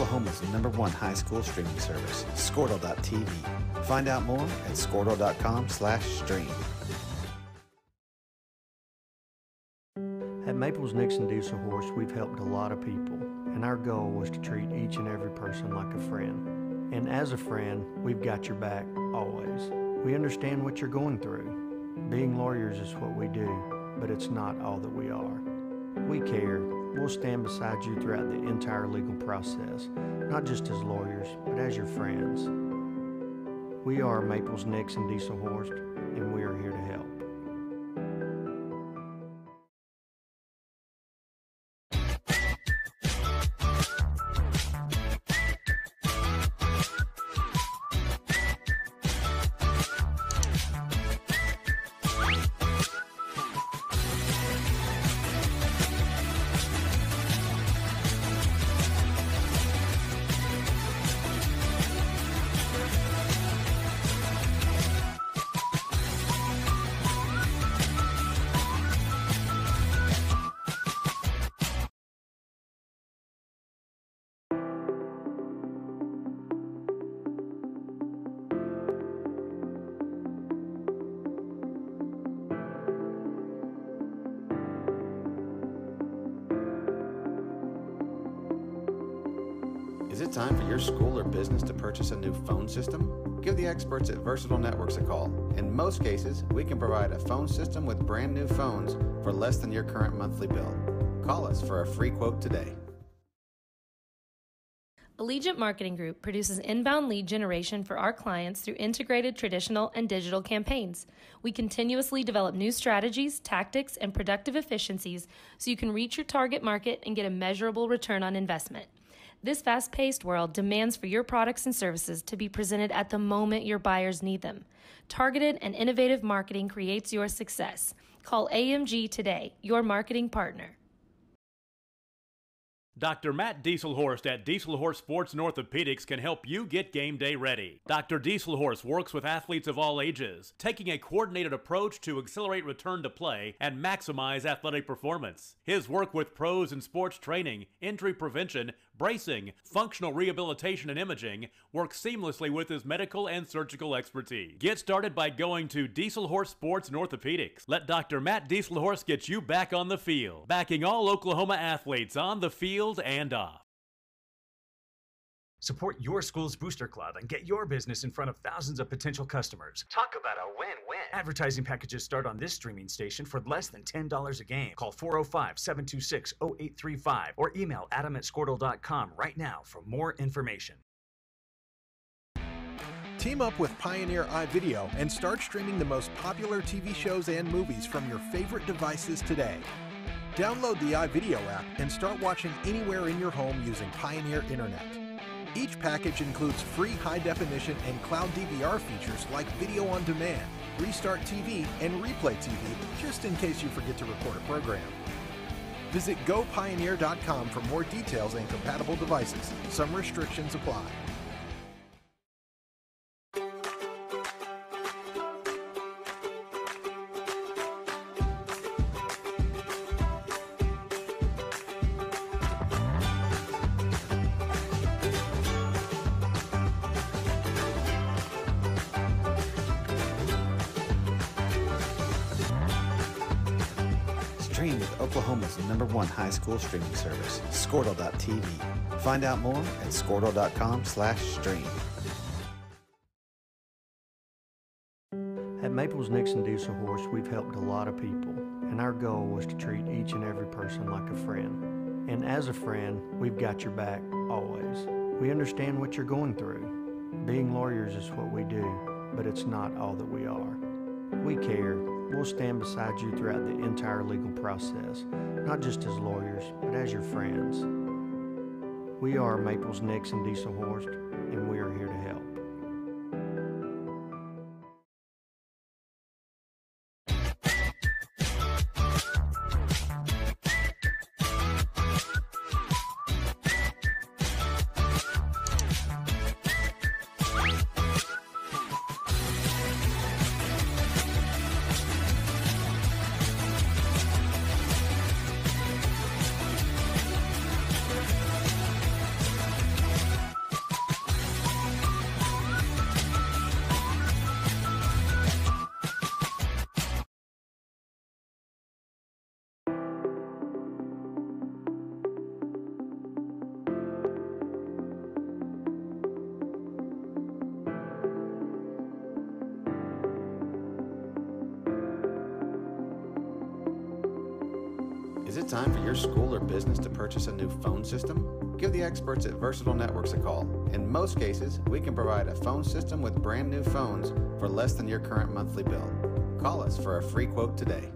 Oklahoma's number one high school streaming service, Skordle.tv. Find out more at skordle.com slash stream. At Maples Nixon Dieselhorst, we've helped a lot of people, and our goal was to treat each and every person like a friend. And as a friend, we've got your back always. We understand what you're going through. Being lawyers is what we do, but it's not all that we are. We care. We'll stand beside you throughout the entire legal process, not just as lawyers, but as your friends. We are Maples Nixon Dieselhorst, and we are here to help. Experts at Versatile Networks a call. In most cases, we can provide a phone system with brand new phones for less than your current monthly bill. Call us for a free quote today. Allegiant Marketing Group produces inbound lead generation for our clients through integrated traditional and digital campaigns. We continuously develop new strategies, tactics, and productive efficiencies so you can reach your target market and get a measurable return on investment. This fast paced world demands for your products and services to be presented at the moment your buyers need them. Targeted and innovative marketing creates your success. Call AMG today, your marketing partner. Dr. Matt Dieselhorst at Dieselhorst Sports and Orthopedics can help you get game day ready. Dr. Dieselhorst works with athletes of all ages, taking a coordinated approach to accelerate return to play and maximize athletic performance. His work with pros in sports training, injury prevention, bracing, functional rehabilitation, and imaging works seamlessly with his medical and surgical expertise. Get started by going to Dieselhorst Sports and Orthopedics. Let Dr. Matt Dieselhorst get you back on the field, backing all Oklahoma athletes on the field and off. Support your school's booster club and get your business in front of thousands of potential customers. Talk about a win win. Advertising packages start on this streaming station for less than $10 a game. Call 405 726 0835 or email adam at skordle.com right now for more information. Team up with Pioneer iVideo and start streaming the most popular TV shows and movies from your favorite devices today. Download the iVideo app and start watching anywhere in your home using Pioneer Internet. Each package includes free high definition and cloud DVR features like video on demand, restart TV, and replay TV, just in case you forget to record a program. Visit gopioneer.com for more details and compatible devices. Some restrictions apply. One high school streaming service, Skordle.tv. Find out more at skordle.com slash stream. At Maples Nixon Dieselhorst, we've helped a lot of people, and our goal was to treat each and every person like a friend. And as a friend, we've got your back always. We understand what you're going through. Being lawyers is what we do, but it's not all that we are. We care. We'll stand beside you throughout the entire legal process, not just as lawyers, but as your friends. We are Maples Nixon Dieselhorst, and we are here to help. Experts at Versatile Networks a call. In most cases, we can provide a phone system with brand new phones for less than your current monthly bill. Call us for a free quote today.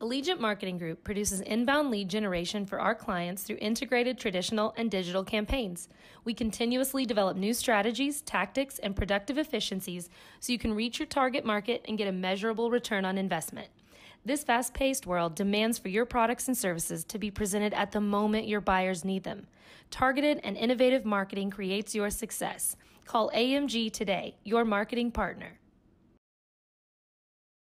Allegiant Marketing Group produces inbound lead generation for our clients through integrated traditional and digital campaigns. We continuously develop new strategies, tactics, and productive efficiencies so you can reach your target market and get a measurable return on investment. This fast paced world demands for your products and services to be presented at the moment your buyers need them. Targeted and innovative marketing creates your success. Call AMG today, your marketing partner.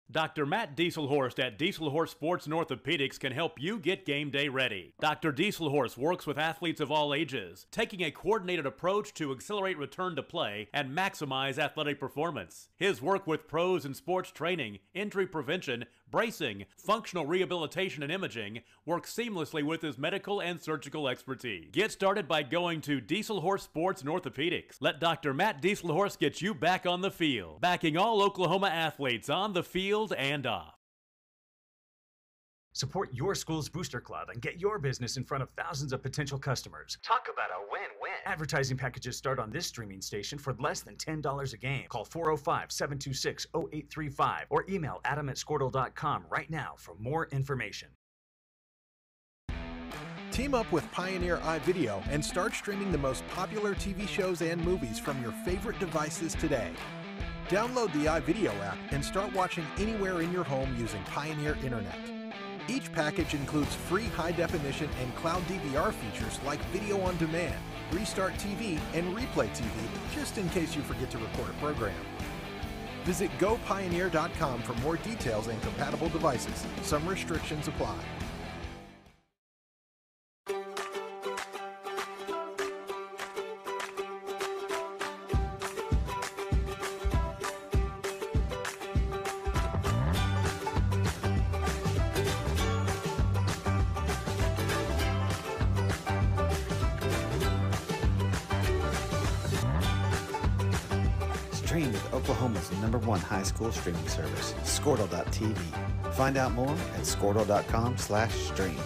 Dr. Matt Dieselhorst at Dieselhorst Sports and Orthopedics can help you get game day ready. Dr. Dieselhorst works with athletes of all ages, taking a coordinated approach to accelerate return to play and maximize athletic performance. His work with pros in sports training, injury prevention, bracing, functional rehabilitation, and imaging works seamlessly with his medical and surgical expertise. Get started by going to Dieselhorst Sports and Orthopedics. Let Dr. Matt Dieselhorst get you back on the field, backing all Oklahoma athletes on the field and off. Support your school's booster club and get your business in front of thousands of potential customers. Talk about a win win. Advertising packages start on this streaming station for less than $10 a game. Call 405 726 0835 or email adam at skordle.com right now for more information. Team up with Pioneer iVideo and start streaming the most popular TV shows and movies from your favorite devices today. Download the iVideo app and start watching anywhere in your home using Pioneer Internet. Each package includes free high definition and cloud DVR features like video on demand, restart TV, and replay TV, just in case you forget to record a program. Visit gopioneer.com for more details and compatible devices. Some restrictions apply. One high school streaming service, Skordle.tv. Find out more at skordle.com slash stream.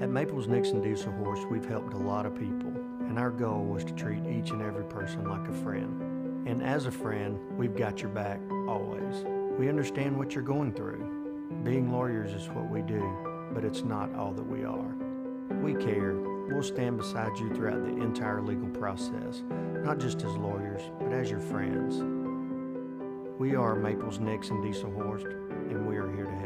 At Maples Nixon Dieselhorst, we've helped a lot of people, and our goal was to treat each and every person like a friend. And as a friend, we've got your back always. We understand what you're going through. Being lawyers is what we do, but it's not all that we are. We care. We'll stand beside you throughout the entire legal process, not just as lawyers, but as your friends. We are Maples Nixon Dieselhorst, and we are here to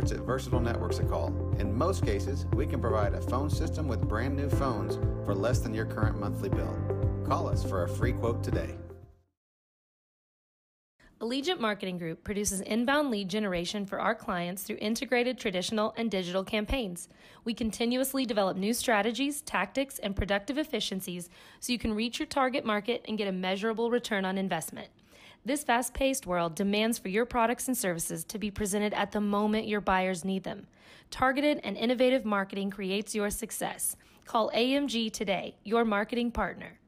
experts at Versatile Networks a call. In most cases, we can provide a phone system with brand new phones for less than your current monthly bill. Call us for a free quote today. Allegiant Marketing Group produces inbound lead generation for our clients through integrated traditional and digital campaigns. We continuously develop new strategies, tactics, and productive efficiencies so you can reach your target market and get a measurable return on investment. This fast paced world demands for your products and services to be presented at the moment your buyers need them. Targeted and innovative marketing creates your success. Call AMG today, your marketing partner.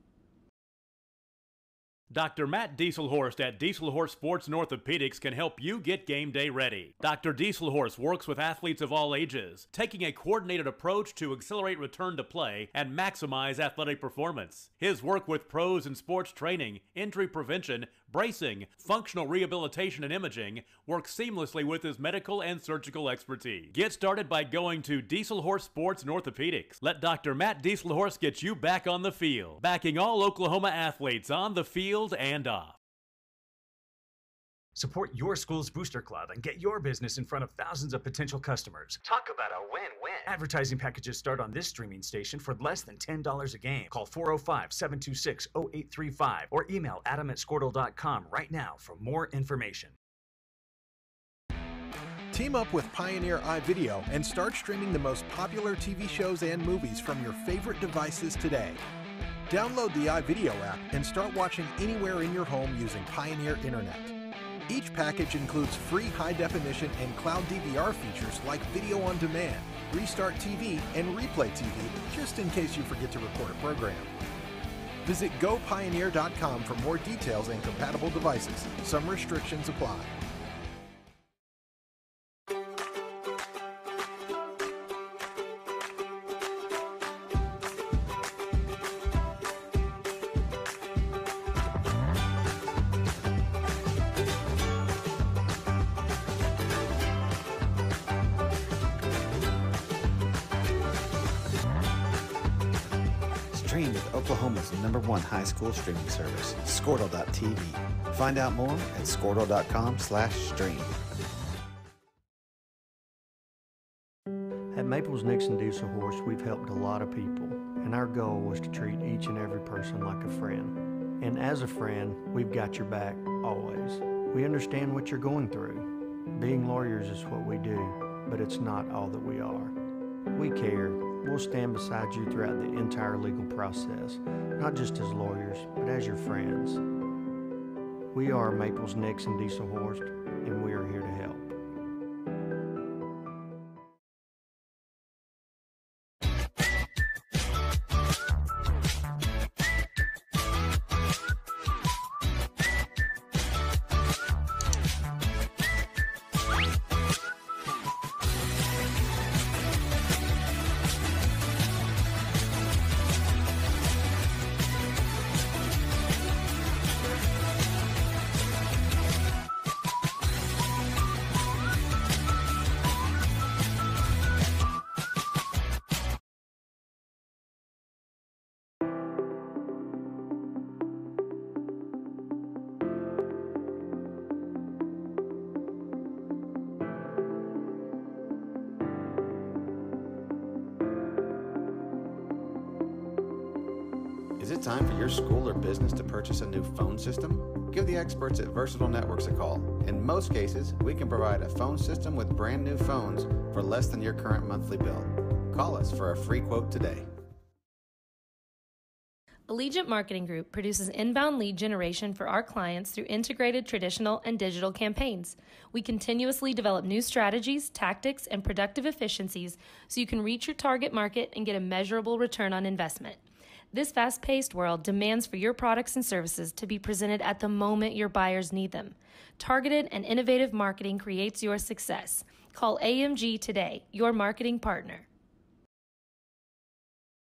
Dr. Matt Dieselhorst at Dieselhorst Sports and Orthopedics can help you get game day ready. Dr. Dieselhorst works with athletes of all ages, taking a coordinated approach to accelerate return to play and maximize athletic performance. His work with pros in sports training, injury prevention, bracing, functional rehabilitation, and imaging work seamlessly with his medical and surgical expertise. Get started by going to Dieselhorst Sports and Orthopedics. Let Dr. Matt Dieselhorst get you back on the field, backing all Oklahoma athletes on the field and off. Support your school's booster club and get your business in front of thousands of potential customers. Talk about a win win. Advertising packages start on this streaming station for less than $10 a game. Call 405 726 0835 or email adam at skordle.com right now for more information. Team up with Pioneer iVideo and start streaming the most popular TV shows and movies from your favorite devices today. Download the iVideo app and start watching anywhere in your home using Pioneer Internet. Each package includes free high definition and cloud DVR features like video on demand, restart TV, and replay TV, just in case you forget to record a program. Visit gopioneer.com for more details and compatible devices. Some restrictions apply. Number one high school streaming service, Skordle.tv. Find out more at skordle.com slash stream. At Maples Nixon Dieselhorst, we've helped a lot of people, and our goal was to treat each and every person like a friend. And as a friend, we've got your back always. We understand what you're going through. Being lawyers is what we do, but it's not all that we are. We care. We'll stand beside you throughout the entire legal process, not just as lawyers, but as your friends. We are Maples Nixon Dieselhorst, and we are here to help. Experts at Versatile Networks a call. In most cases, we can provide a phone system with brand new phones for less than your current monthly bill. Call us for a free quote today. Allegiant Marketing Group produces inbound lead generation for our clients through integrated traditional and digital campaigns. We continuously develop new strategies, tactics, and productive efficiencies so you can reach your target market and get a measurable return on investment. This fast paced world demands for your products and services to be presented at the moment your buyers need them. Targeted and innovative marketing creates your success. Call AMG today, your marketing partner.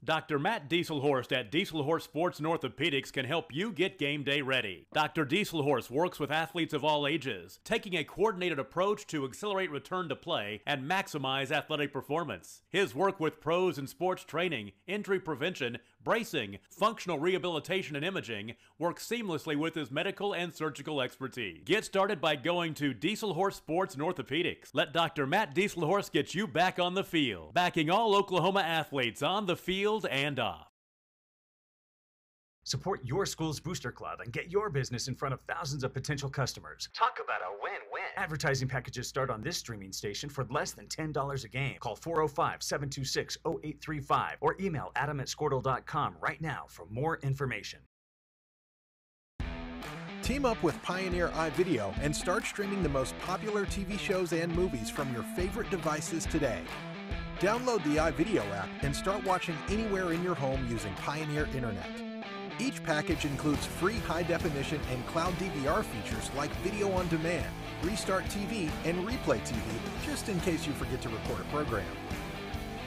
Dr. Matt Dieselhorst at Dieselhorst Sports and Orthopedics can help you get game day ready. Dr. Dieselhorst works with athletes of all ages, taking a coordinated approach to accelerate return to play and maximize athletic performance. His work with pros in sports training, injury prevention, bracing, functional rehabilitation, and imaging works seamlessly with his medical and surgical expertise. Get started by going to Dieselhorst Sports and Orthopedics. Let Dr. Matt Dieselhorst get you back on the field, backing all Oklahoma athletes on the field and off. Support your school's booster club and get your business in front of thousands of potential customers. Talk about a win win. Advertising packages start on this streaming station for less than $10 a game. Call 405 726 0835 or email adam at skordle.com right now for more information. Team up with Pioneer iVideo and start streaming the most popular TV shows and movies from your favorite devices today. Download the iVideo app and start watching anywhere in your home using Pioneer Internet. Each package includes free high definition and cloud DVR features like video on demand, restart TV, and replay TV, just in case you forget to record a program.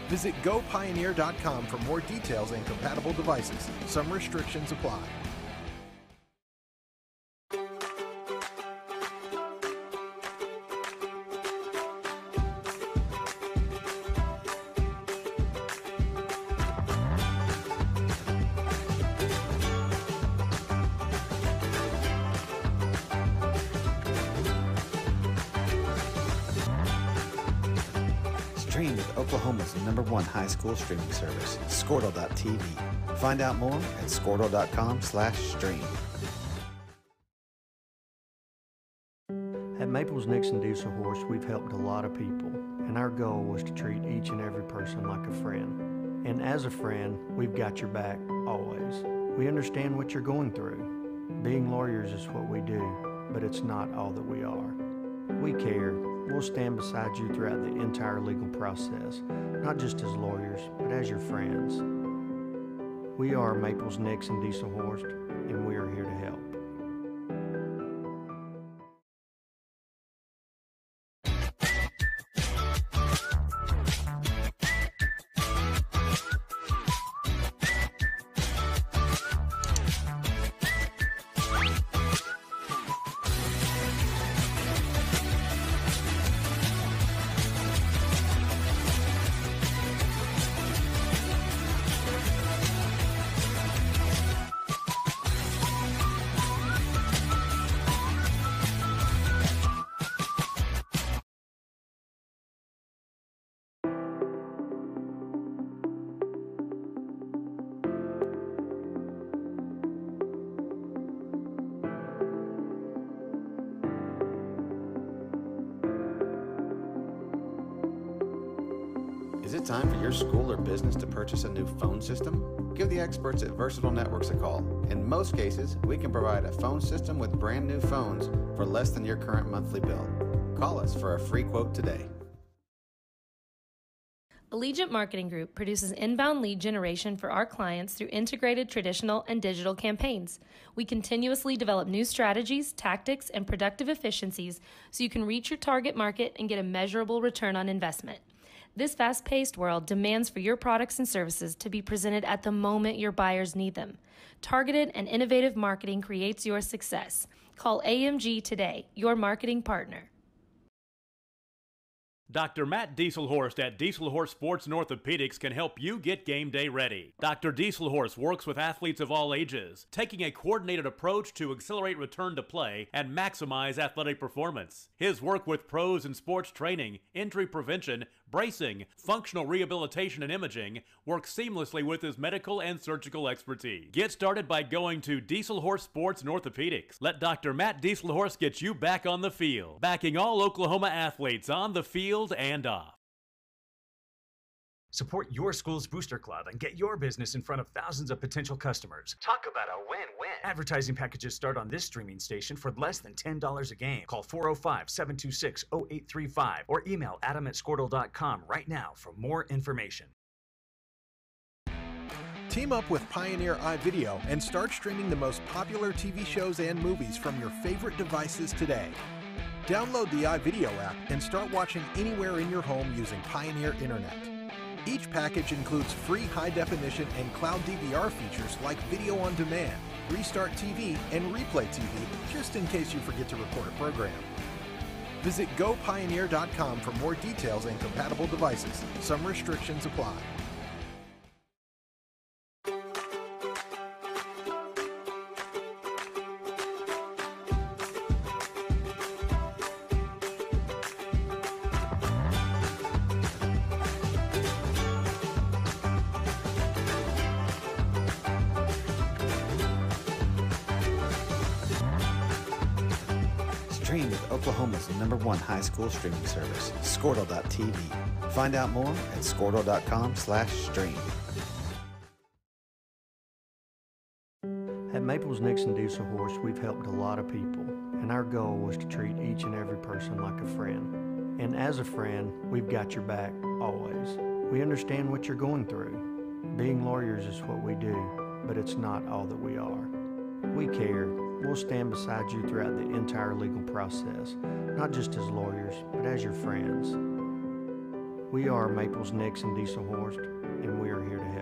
Visit gopioneer.com for more details and compatible devices. Some restrictions apply. Number one high school streaming service, Skordle.tv. Find out more at skordle.com slash stream. At Maples Nixon Dieselhorst, we've helped a lot of people, and our goal was to treat each and every person like a friend. And as a friend, we've got your back always. We understand what you're going through. Being lawyers is what we do, but it's not all that we are. We care. We'll stand beside you throughout the entire legal process, not just as lawyers, but as your friends. We are Maples Nixon Dieselhorst, and we are here to help. Most cases, we can provide a phone system with brand new phones for less than your current monthly bill. Call us for a free quote today. Allegiant Marketing Group produces inbound lead generation for our clients through integrated traditional and digital campaigns. We continuously develop new strategies, tactics, and productive efficiencies so you can reach your target market and get a measurable return on investment. This fast paced world demands for your products and services to be presented at the moment your buyers need them. Targeted and innovative marketing creates your success. Call AMG today, your marketing partner. Dr. Matt Dieselhorst at Dieselhorst Sports and Orthopedics can help you get game day ready. Dr. Dieselhorst works with athletes of all ages, taking a coordinated approach to accelerate return to play and maximize athletic performance. His work with pros in sports training, injury prevention, bracing, functional rehabilitation, and imaging works seamlessly with his medical and surgical expertise. Get started by going to Dieselhorst Sports and Orthopedics. Let Dr. Matt Dieselhorst get you back on the field, backing all Oklahoma athletes on the field and off. Support your school's booster club and get your business in front of thousands of potential customers. Talk about a win win. Advertising packages start on this streaming station for less than $10 a game. Call 405 726 0835 or email adam at skordle.com right now for more information. Team up with Pioneer iVideo and start streaming the most popular TV shows and movies from your favorite devices today. Download the iVideo app and start watching anywhere in your home using Pioneer Internet. Each package includes free high definition and cloud DVR features like video on demand, restart TV, and replay TV, just in case you forget to record a program. Visit gopioneer.com for more details and compatible devices. Some restrictions apply. High school streaming service, Skordle.tv. Find out more at skordle.com slash stream. At Maples Nixon Dieselhorst, we've helped a lot of people, and our goal was to treat each and every person like a friend. And as a friend, we've got your back always. We understand what you're going through. Being lawyers is what we do, but it's not all that we are. We care. We'll stand beside you throughout the entire legal process, not just as lawyers, but as your friends. We are Maples Nixon Dieselhorst, and we are here to help.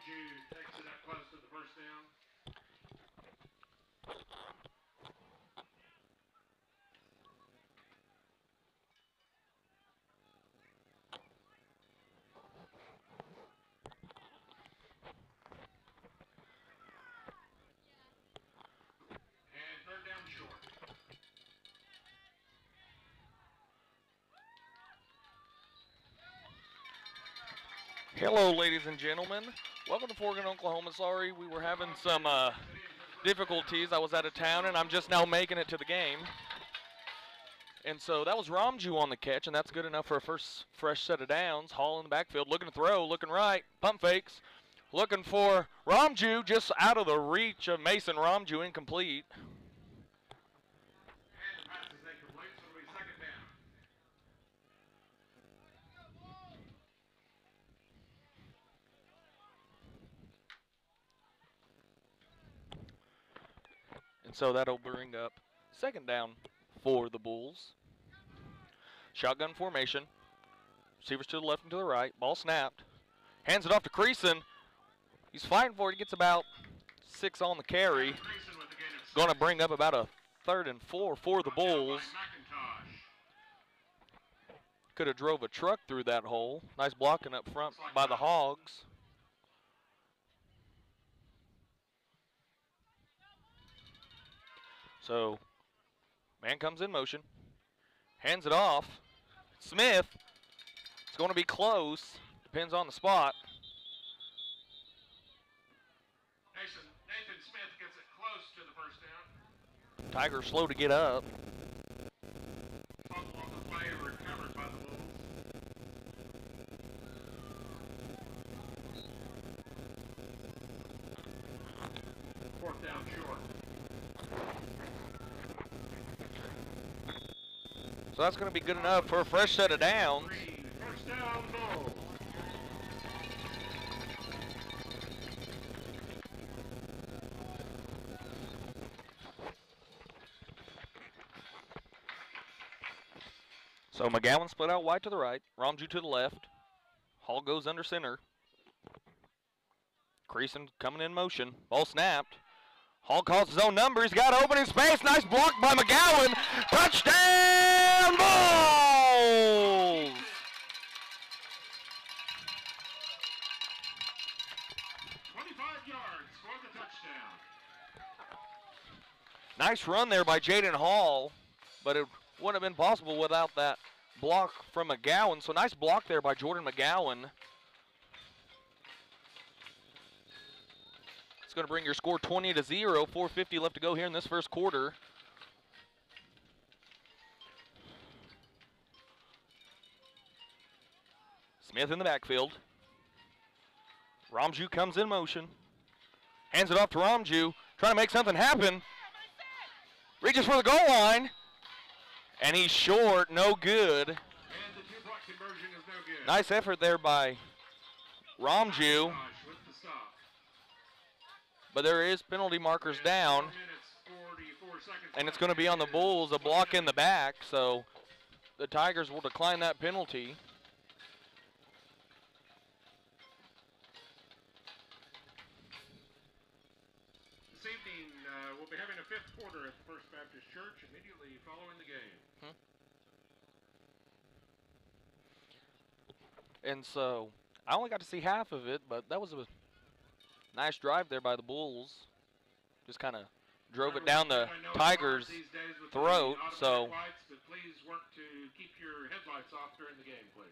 Takes it up close to the first down. Hello, ladies and gentlemen. Welcome to Forgan, Oklahoma. Sorry, we were having some uh, difficulties. I was out of town, and I'm just now making it to the game. And so that was Romju on the catch, and that's good enough for a first fresh set of downs. Hall in the backfield, looking to throw, looking right, pump fakes, looking for Romju, just out of the reach of Mason Romju, incomplete. And so that'll bring up second down for the Bulls. Shotgun formation. Receivers to the left and to the right. Ball snapped. Hands it off to Creason. He's fighting for it. He gets about six on the carry. Going to bring up about a third and four for the Bulls. Could have drove a truck through that hole. Nice blocking up front by the Hogs. So, man comes in motion, hands it off. Smith, it's going to be close. Depends on the spot. Nathan, Nathan Smith gets it close to the first down. Tiger slow to get up. Fumble on the play recovered by the Bulls. Fourth down short. So that's going to be good enough for a fresh set of downs. Down. So McGowan split out wide to the right, Ramju to the left. Hall goes under center. Creason coming in motion. Ball snapped. Hall calls his own number. He's got opening space. Nice block by McGowan. Touchdown Bulls! Twenty-five yards for the touchdown. Nice run there by Jaden Hall, but it wouldn't have been possible without that block from McGowan. So nice block there by Jordan McGowan. It's going to bring your score 20 to 0. 450 left to go here in this first quarter. Smith in the backfield. Ramju comes in motion. Hands it off to Ramju. Trying to make something happen. Reaches for the goal line. And he's short, no good. Nice effort there by stop. But there is penalty markers down. Four minutes, 44 seconds And it's going to be on the Bulls, a block in the back. So the Tigers will decline that penalty. This evening, uh, we'll be having a fifth quarter at the First Baptist Church immediately following the game. Hmm. And so I only got to see half of it, but that was a nice drive there by the Bulls. Just kind of drove it down the Tigers' throat. So lights, please work to keep your headlights off during the game, please.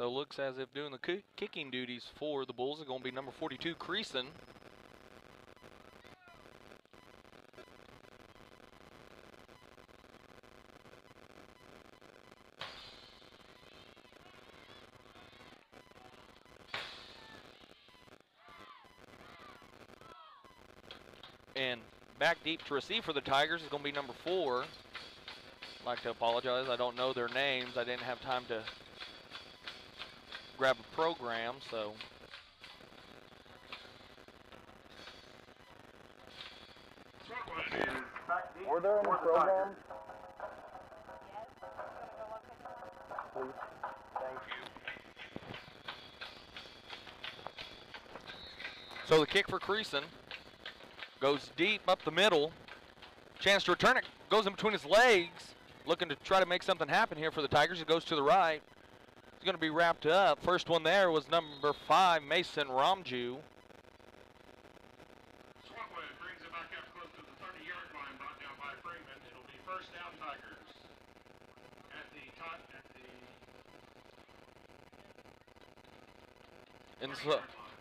so looks as if doing the kicking duties for the Bulls is going to be number 42, Creason. Deep to receive for the Tigers is going to be number four. I'd like to apologize. I don't know their names. I didn't have time to grab a program, so. Trotwood is back deep Were there any the programs? Please. Thank you. So the kick for Creason Goes deep up the middle. Chance to return it. Goes in between his legs. Looking to try to make something happen here for the Tigers. It goes to the right. It's going to be wrapped up. First one there was number five, Mason Romju. And so,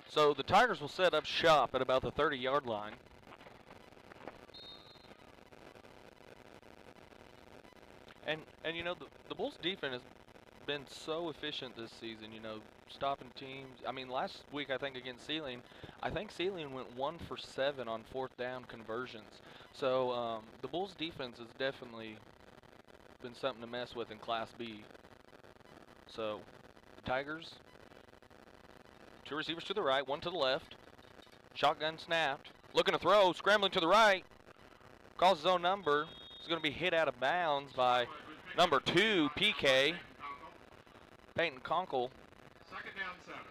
so the Tigers will set up shop at about the 30-yard line. And and you know the the Bulls defense has been so efficient this season. You know, stopping teams. I mean, last week I think against Seiling, I think Seiling went one for seven on fourth down conversions. So um, the Bulls defense has definitely been something to mess with in Class B. So Tigers, two receivers to the right, one to the left. Shotgun snapped. Looking to throw, scrambling to the right. Calls his own number. He's going to be hit out of bounds by number two, PK. Peyton Conkle. Second down seven.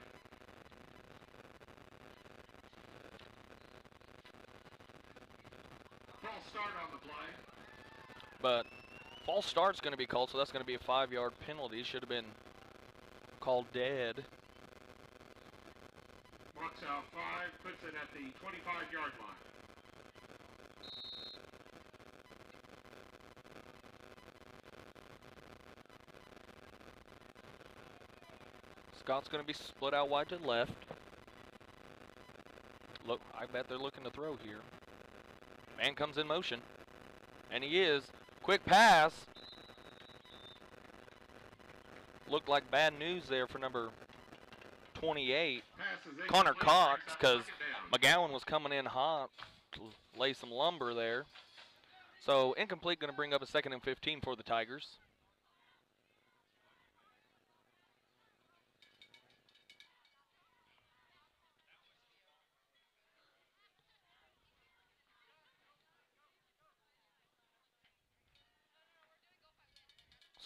False start on the play. But false start's going to be called, so that's going to be a five-yard penalty. Should have been called dead. Marks out five, puts it at the 25-yard line. Scott's going to be split out wide to the left. Look, I bet they're looking to throw here. Man comes in motion. And he is. Quick pass. Looked like bad news there for number 28, Connor Cox, because McGowan was coming in hot to lay some lumber there. So incomplete going to bring up a second and 15 for the Tigers.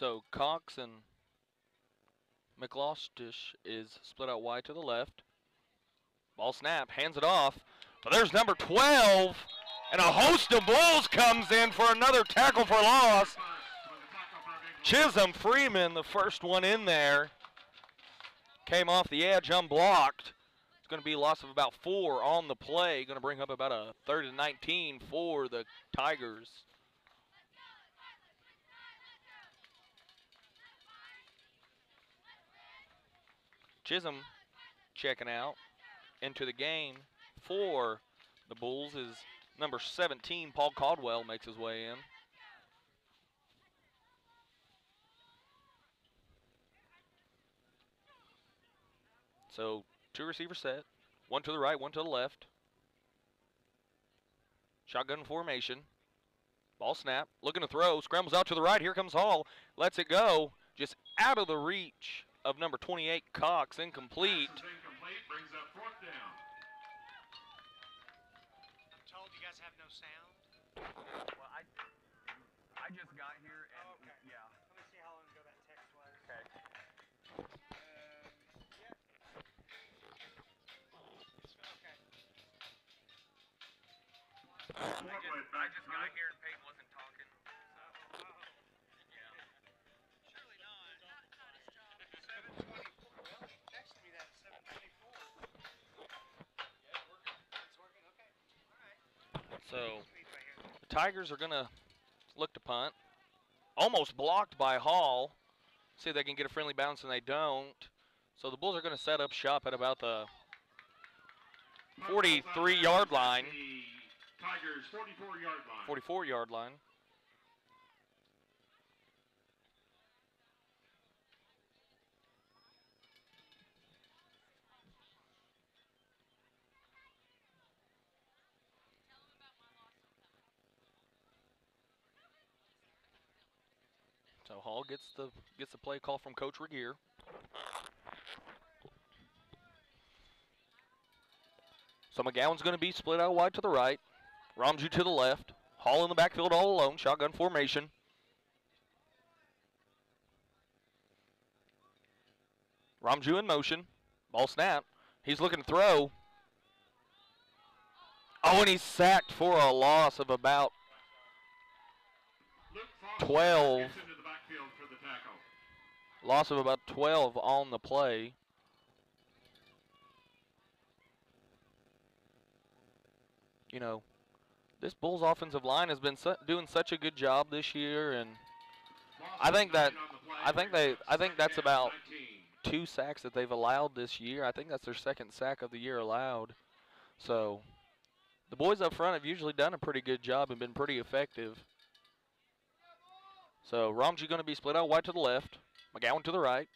So Cox and McLostish is split out wide to the left. Ball snap, hands it off. But there's number 12. And a host of Bulls comes in for another tackle for loss. Chisholm Freeman, the first one in there, came off the edge unblocked. It's going to be a loss of about four on the play. Going to bring up about a third and 19 for the Tigers. Chisholm checking out into the game for the Bulls is number 17, Paul Caldwell makes his way in. So two receiver set, one to the right, one to the left. Shotgun formation. Ball snap, looking to throw, scrambles out to the right. Here comes Hall, lets it go, just out of the reach of number 28, Cox, incomplete. incomplete, brings up fourth down. Told you guys have no sound. Well, I, I just got here and Oh, okay. yeah. Let me see how long ago that text was. Okay. Um, yep. Okay. I just, I just got here and Peyton wasn't talking. Surely not. Seven twenty-four. Well, he texted me that at seven twenty-four. Yeah, it's working. It's working. Okay. All right. So Speed right here. the Tigers are going to look to punt. Almost blocked by Hall. See if they can get a friendly bounce, and they don't. So the Bulls are going to set up shop at about the 43-yard line. Tigers 44-yard line. 44 yard line. So Hall gets the gets the play call from Coach Regier. So McGowan's going to be split out wide to the right. Ramju to the left. Hall in the backfield all alone. Shotgun formation. Ramju in motion. Ball snap. He's looking to throw. Oh, and he's sacked for a loss of about 12. gets into the backfield for the tackle. Loss of about 12 on the play. You know, this Bulls offensive line has been su- doing such a good job this year, and I think that- I think they- I think that's about- two sacks that they've allowed this year. I think that's their second sack of the year allowed. So the boys up front have usually done a pretty good job and been pretty effective. So Romji going to be split out wide to the left, McGowan to the right,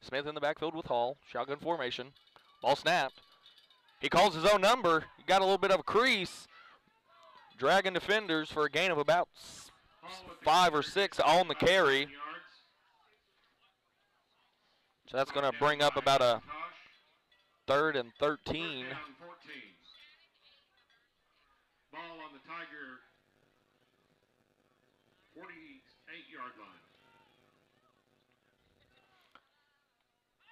Smith in the backfield with Hall, shotgun formation, ball snapped. He calls his own number. He got a little bit of a crease, dragging defenders for a gain of about five or six on the carry. So that's going to bring up about a third and 13. First down, 14. Ball on the Tiger 48 yard line.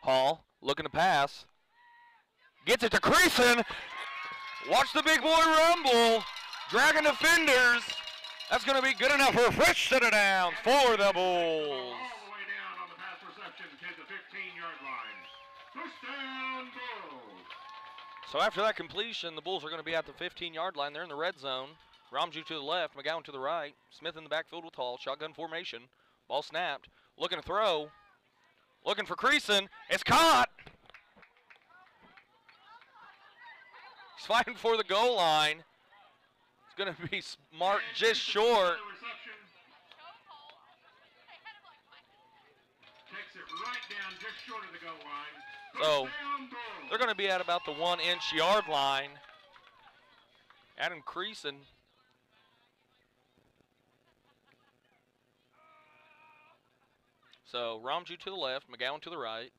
Hall looking to pass. Gets it to Creason. Watch the big boy rumble. Dragging defenders. That's going to be good enough for a fresh set of downs for the Bulls. All the way down on the pass reception to the 15 yard line. First down, Bulls. So after that completion, the Bulls are going to be at the 15 yard line. They're in the red zone. Ramju to the left, McGowan to the right. Smith in the backfield with Hall. Shotgun formation. Ball snapped. Looking to throw. Looking for Creason. It's caught. He's fighting for the goal line. It's going to be smart just short. Takes it right down just short of the goal line. So. They're going to be at about the one inch yard line. Adam Creason. So Romju to the left, McGowan to the right.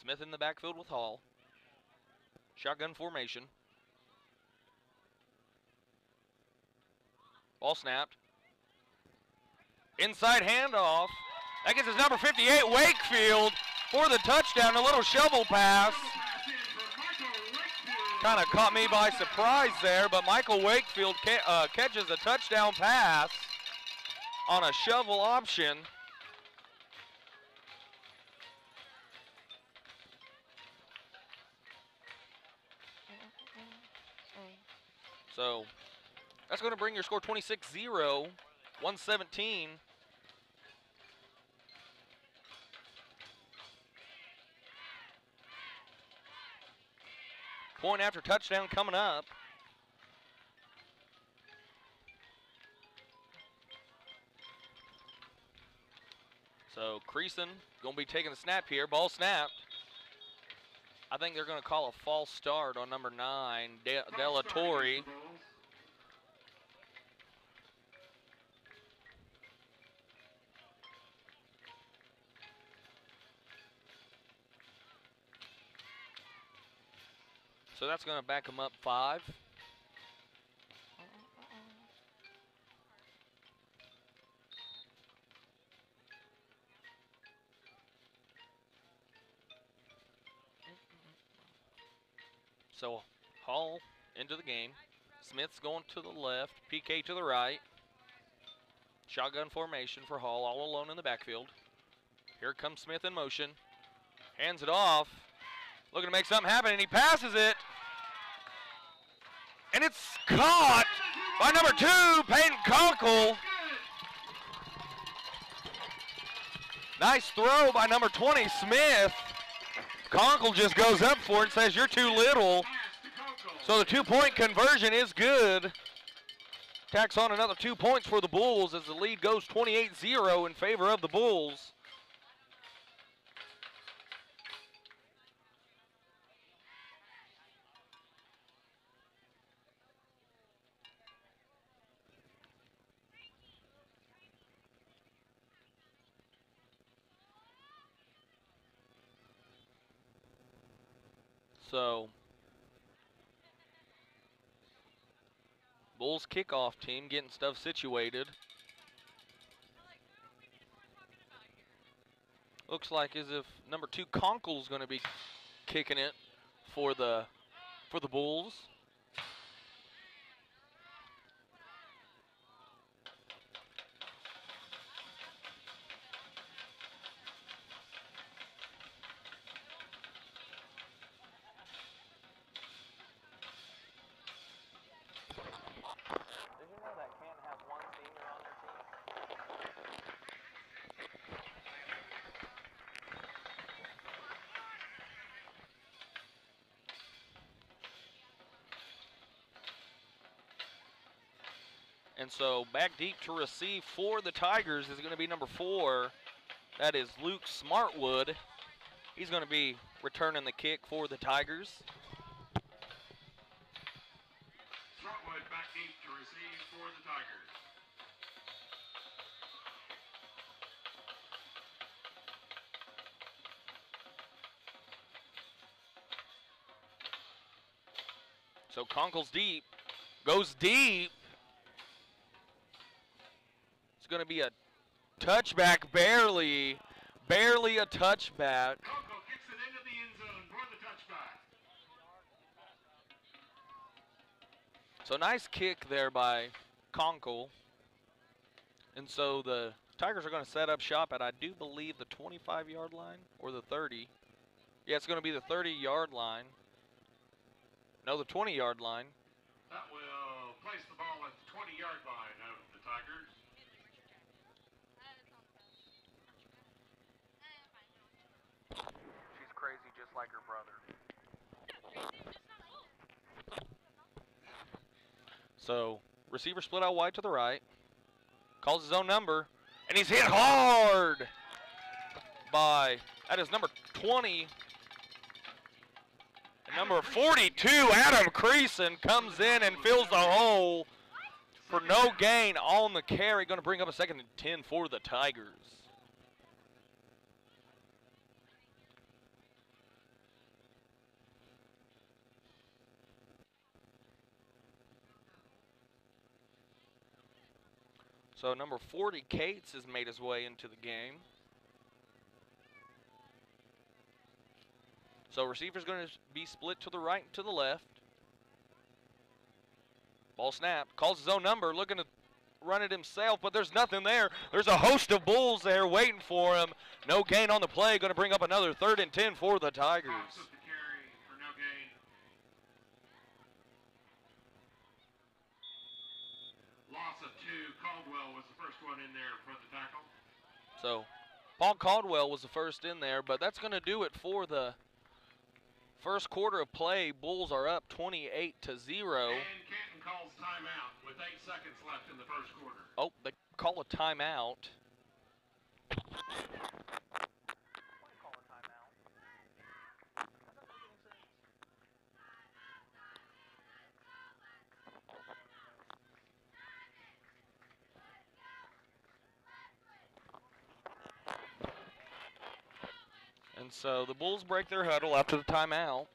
Smith in the backfield with Hall. Shotgun formation. Ball snapped. Inside handoff. That gets his number 58, Wakefield, for the touchdown. A little shovel pass. Kind of caught me by surprise there, but Michael Wakefield ca- uh, catches a touchdown pass on a shovel option. So that's going to bring your score 26 0, 117. Point after touchdown coming up. So Creason going to be taking the snap here. Ball snapped. I think they're going to call a false start on number nine, De- False Della start Torre. So that's going to back him up five. So Hall into the game. Smith's going to the left. PK to the right. Shotgun formation for Hall, all alone in the backfield. Here comes Smith in motion. Hands it off. Looking to make something happen, and he passes it. And it's caught by number two, Peyton Conkle. Nice throw by number 20, Smith. Conkle just goes up for it and says, You're too little. So the two point conversion is good. Tacks on another two points for the Bulls as the lead goes 28 0 in favor of the Bulls. So Bulls kickoff team getting stuff situated. Looks like as if number two Conkle's going to be kicking it for the for the Bulls. So back deep to receive for the Tigers is going to be number four. That is Luke Smartwood. He's going to be returning the kick for the Tigers. Smartwood back deep to receive for the Tigers. So Conkle's deep, goes deep. Going to be a touchback, barely, barely a touchback. Coco kicks it into the end zone for the touchback. So nice kick there by Conkle. And so the Tigers are going to set up shop at, I do believe, the 25 yard line or the 30. Yeah, it's going to be the 30 yard line. No, the 20 yard line. That will place the ball at the 20 yard line of the Tigers. She's crazy just like her brother. So receiver split out wide to the right. Calls his own number. And he's hit hard by, that is number 20. And number 42, Adam Creason, comes in and fills the hole for no gain on the carry. Going to bring up a second and 10 for the Tigers. So number 40, Cates, has made his way into the game. So receiver's going to be split to the right and to the left. Ball snap. Calls his own number, looking to run it himself, but there's nothing there. There's a host of Bulls there waiting for him. No gain on the play. Going to bring up another third and 10 for the Tigers. Fox with the carry for no gain. Loss of two. Caldwell was the first one in there for the tackle. So Paul Caldwell was the first in there, but that's going to do it for the first quarter of play. Bulls are up 28 to 0. And Canton calls timeout with eight seconds left in the first quarter. Oh, they call a timeout. So the Bulls break their huddle after the timeout.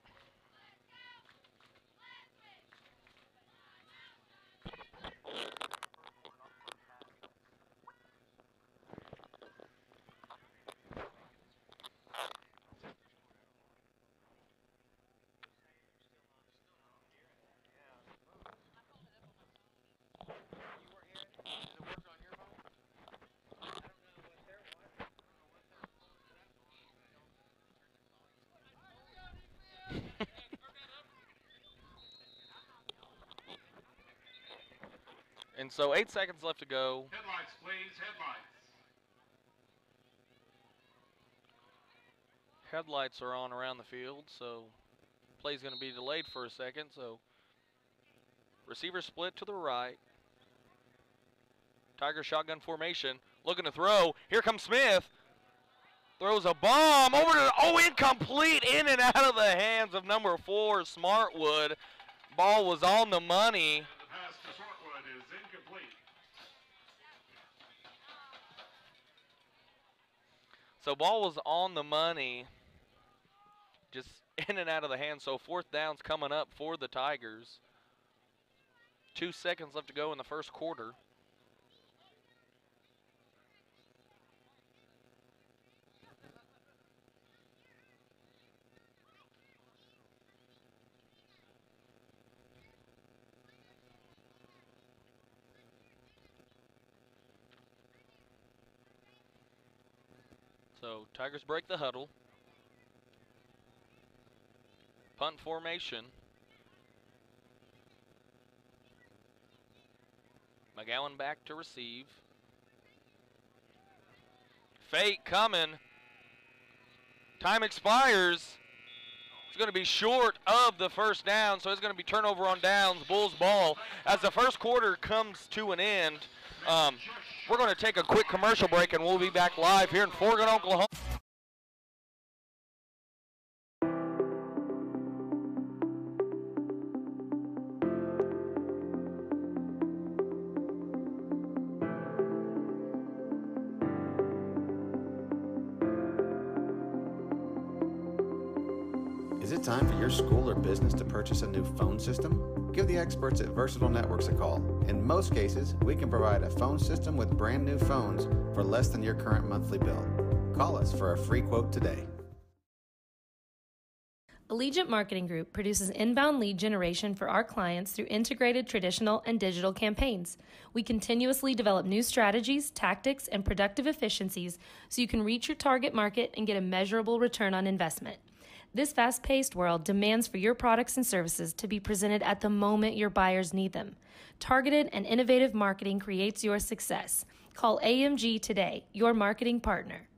And so eight seconds left to go. Headlights, please. Headlights. Headlights are on around the field, so play's going to be delayed for a second. So receiver split to the right. Tiger shotgun formation, looking to throw. Here comes Smith. Throws a bomb over to oh incomplete in and out of the hands of number four Smartwood. Ball was on the money. So ball was on the money, just in and out of the hand. So fourth down's coming up for the Tigers. Two seconds left to go in the first quarter. So Tigers break the huddle. Punt formation. McGowan back to receive. Fake coming. Time expires. It's going to be short of the first down, so it's going to be turnover on downs, Bulls ball. As the first quarter comes to an end, um, we're going to take a quick commercial break and we'll be back live here in Forgan, Oklahoma. It time for your school or business to purchase a new phone system? Give the experts at Versatile Networks a call. In most cases, we can provide a phone system with brand new phones for less than your current monthly bill. Call us for a free quote today. Allegiant Marketing Group produces inbound lead generation for our clients through integrated traditional and digital campaigns. We continuously develop new strategies, tactics, and productive efficiencies so you can reach your target market and get a measurable return on investment. This fast paced world demands for your products and services to be presented at the moment your buyers need them. Targeted and innovative marketing creates your success. Call AMG today, your marketing partner.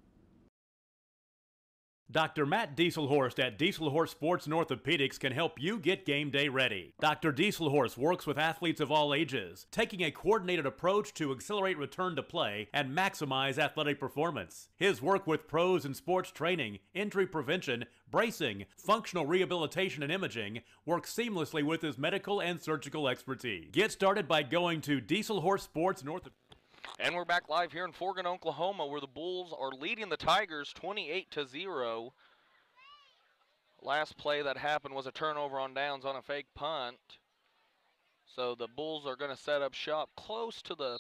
Dr. Matt Dieselhorst at Dieselhorst Sports and Orthopedics can help you get game day ready. Dr. Dieselhorst works with athletes of all ages, taking a coordinated approach to accelerate return to play and maximize athletic performance. His work with pros in sports training, injury prevention, bracing, functional rehabilitation, and imaging works seamlessly with his medical and surgical expertise. Get started by going to Dieselhorst Sports and Orthopedics. And we're back live here in Forgan, Oklahoma, where the Bulls are leading the Tigers 28 to 0. Last play that happened was a turnover on downs on a fake punt. So the Bulls are going to set up shop close to the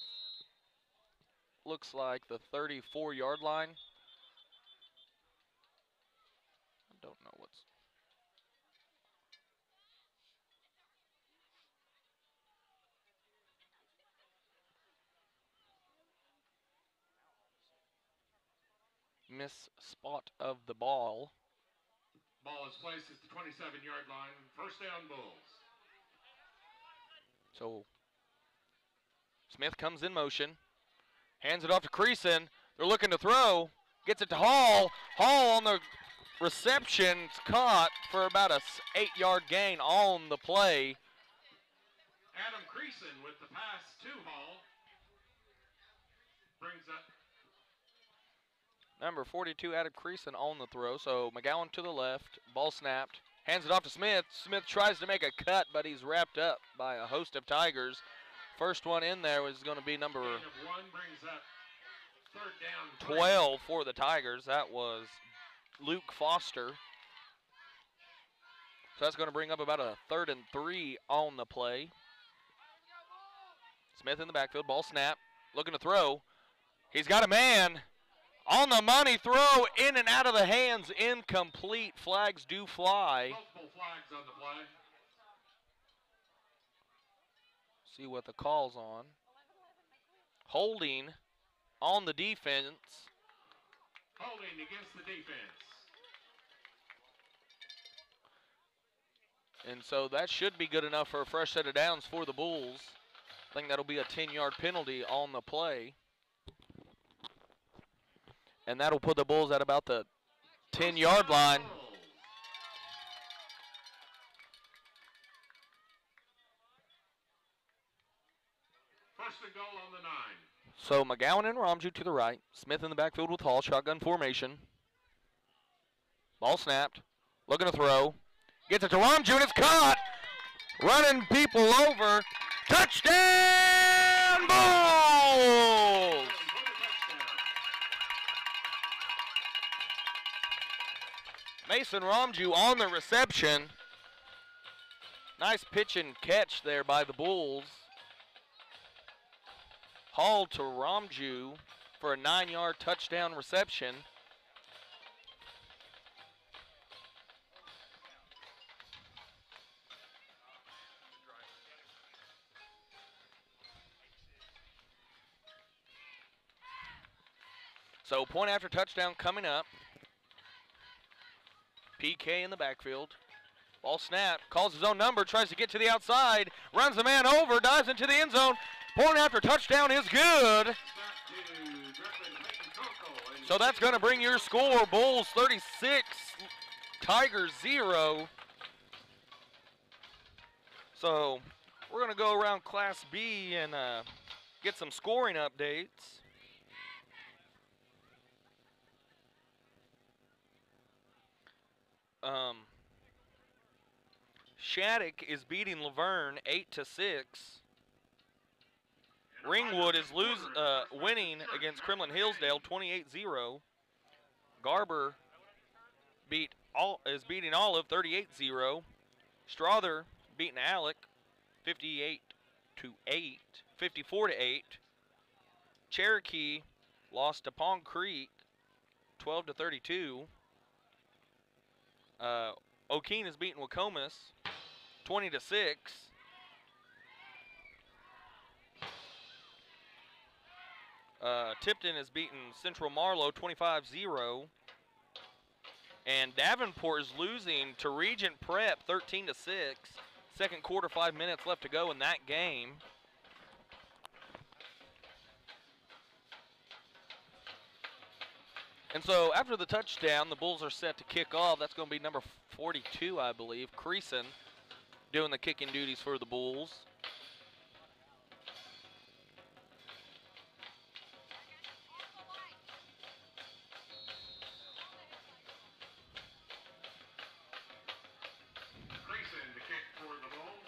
looks like the 34 yard line. I don't know what's miss spot of the ball. Ball is placed at the 27 yard line. First down, Bulls. So Smith comes in motion, hands it off to Creason. They're looking to throw, gets it to Hall. Hall on the reception, caught for about a eight yard gain on the play. Adam Creason with the pass to Hall. Brings up Number 42, Adam Creason on the throw. So McGowan to the left, ball snapped, hands it off to Smith. Smith tries to make a cut, but he's wrapped up by a host of Tigers. First one in there was going to be number one. Brings up third down. 12 for the Tigers. That was Luke Foster. So that's going to bring up about a third and three on the play. Smith in the backfield, ball snap, looking to throw. He's got a man on the money throw, in and out of the hands, incomplete. Flags do fly. Multiple flags on the play. See what the call's on. Holding on the defense. Holding against the defense. And so that should be good enough for a fresh set of downs for the Bulls. I think that'll be a 10 yard penalty on the play. And that'll put the Bulls at about the 10 yard line. First and goal on the nine. So McGowan and Ramju to the right. Smith in the backfield with Hall, shotgun formation. Ball snapped. Looking to throw. Gets it to Ramju and it's caught. Running people over. Touchdown Bulls! Mason Romju on the reception. Nice pitch and catch there by the Bulls. Hall to Romju for a nine yard touchdown reception. So point after touchdown coming up. PK in the backfield. Ball snap, calls his own number, tries to get to the outside, runs the man over, dives into the end zone. Point after touchdown is good. So that's going to bring your score Bulls 36, Tigers zero. So we're going to go around Class B and uh, get some scoring updates. Um, Shattuck is beating Laverne eight to six. Ringwood is lose, uh, winning against Kremlin Hillsdale 28-0. Garber beat all is beating Olive 38-0. Strother beating Alec 58 to 8, 54 to 8. Cherokee lost to Pond Creek 12 to 32. Uh, Okeene is beating Waukomis 20 to 6. Uh, Tipton is beating Central Marlow 25-0. And Davenport is losing to Regent Prep 13 to 6. Second quarter, five minutes left to go in that game. And so after the touchdown, the Bulls are set to kick off. That's going to be number 42, I believe, Creason, doing the kicking duties for the Bulls. Creason to kick for the Bulls.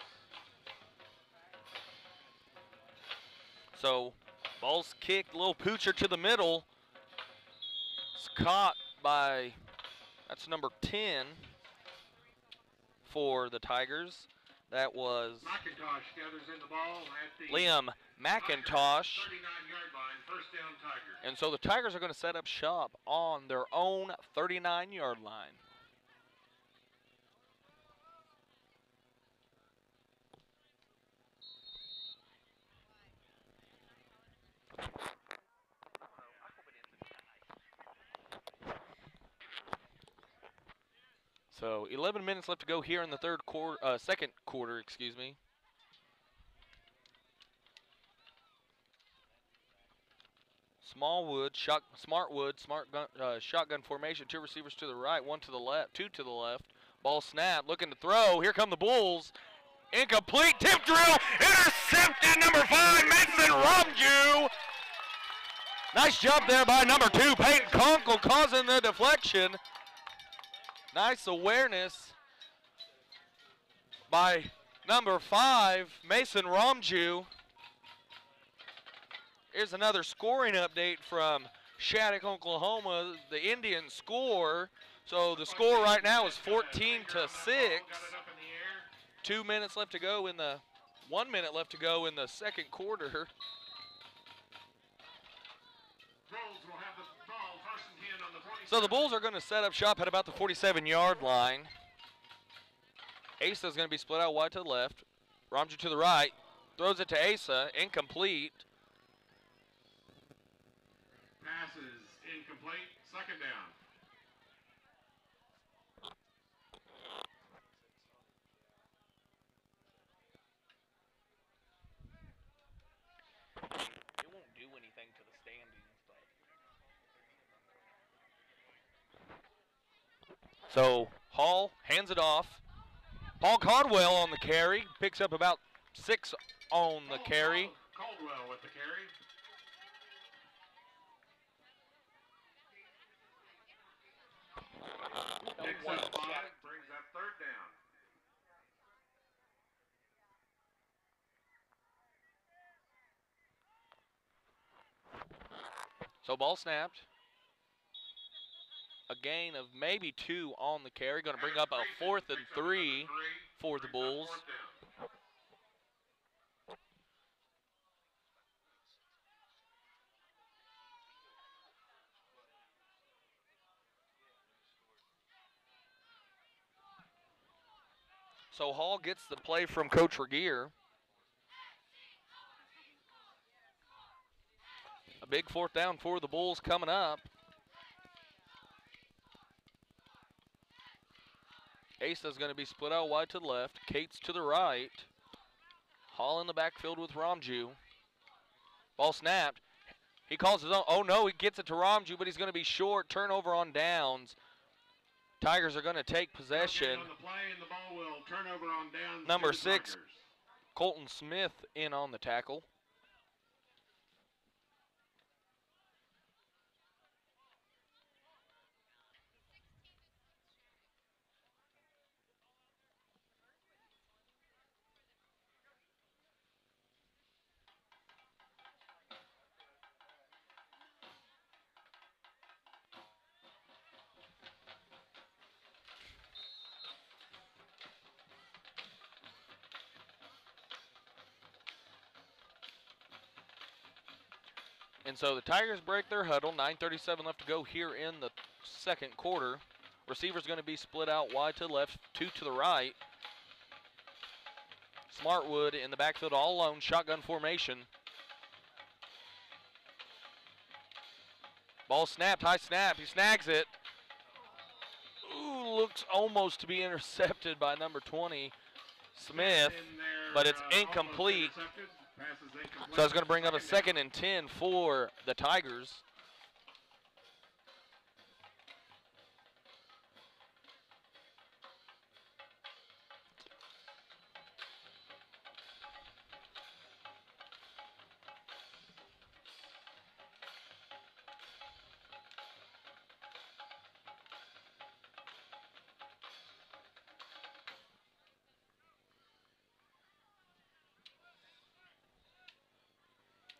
So ball's kicked, little poocher to the middle. Caught by, that's number 10 for the Tigers. That was McIntosh gathers in the ball at the Liam McIntosh. 39-yard line, first down Tigers. And so the Tigers are going to set up shop on their own 39 yard line. So 11 minutes left to go here in the third quarter, uh, second quarter, excuse me. Smallwood, shot, Smartwood, smart gun, uh, shotgun formation. Two receivers to the right, one to the left, two to the left. Ball snap, looking to throw. Here come the Bulls. Incomplete tip drill, intercepted. Number five, Mason Romju. Nice jump there by number two, Peyton Conkle, causing the deflection. Nice awareness by number five, Mason Romju. Here's another scoring update from Shattuck, Oklahoma. The Indians score. So the score right now is 14 to 6. Two minutes left to go in the one minute left to go in the second quarter. So the Bulls are going to set up shop at about the 47 yard line. Asa is going to be split out wide to the left. Ramju to the right. Throws it to Asa. Incomplete. Passes incomplete, second down. It won't do anything to the standings, but. So Hall hands it off. Paul Caldwell on the carry, picks up about six on the carry. Caldwell with the carry. Picks up five, brings up third down. So ball snapped. A gain of maybe two on the carry, going to bring up a fourth and three for the Bulls. So Hall gets the play from Coach Regier. A big fourth down for the Bulls coming up. Asa's going to be split out wide to the left. Kate's to the right. Hall in the backfield with Romju. Ball snapped. He calls his own. Oh no, he gets it to Romju, but he's going to be short. Turnover on downs. Tigers are going to take possession. Play, and the ball will turn on downs Number six, Colton Smith in on the tackle. So the Tigers break their huddle. 9:37 left to go here in the second quarter. Receivers going to be split out wide to the left, two to the right. Smartwood in the backfield all alone, shotgun formation. Ball snapped, high snap. He snags it. Ooh, looks almost to be intercepted by number 20, Smith, but it's incomplete. So it's going to bring up a Second second and 10 for the Tigers.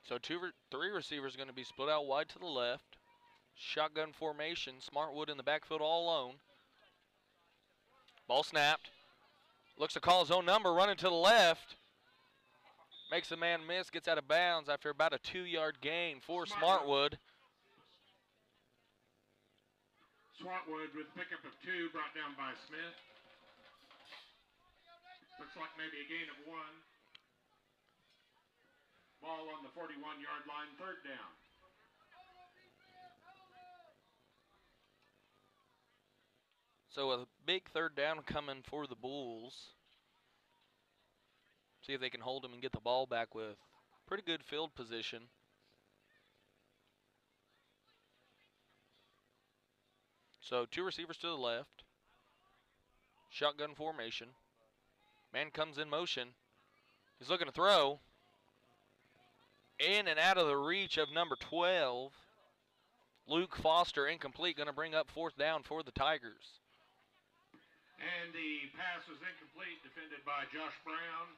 So two, re- three receivers going to be split out wide to the left. Shotgun formation. Smartwood in the backfield all alone. Ball snapped. Looks to call his own number, running to the left. Makes a man miss, gets out of bounds after about a two-yard gain for Smartwood. Swartwood with pickup of two, brought down by Smith. Looks like maybe a gain of one. Ball on the 41-yard line, third down. So a big third down coming for the Bulls. See if they can hold them and get the ball back with pretty good field position. So two receivers to the left. Shotgun formation. Man comes in motion. He's looking to throw. In and out of the reach of number 12. Luke Foster incomplete, going to bring up fourth down for the Tigers. And the pass was incomplete, defended by Josh Brown.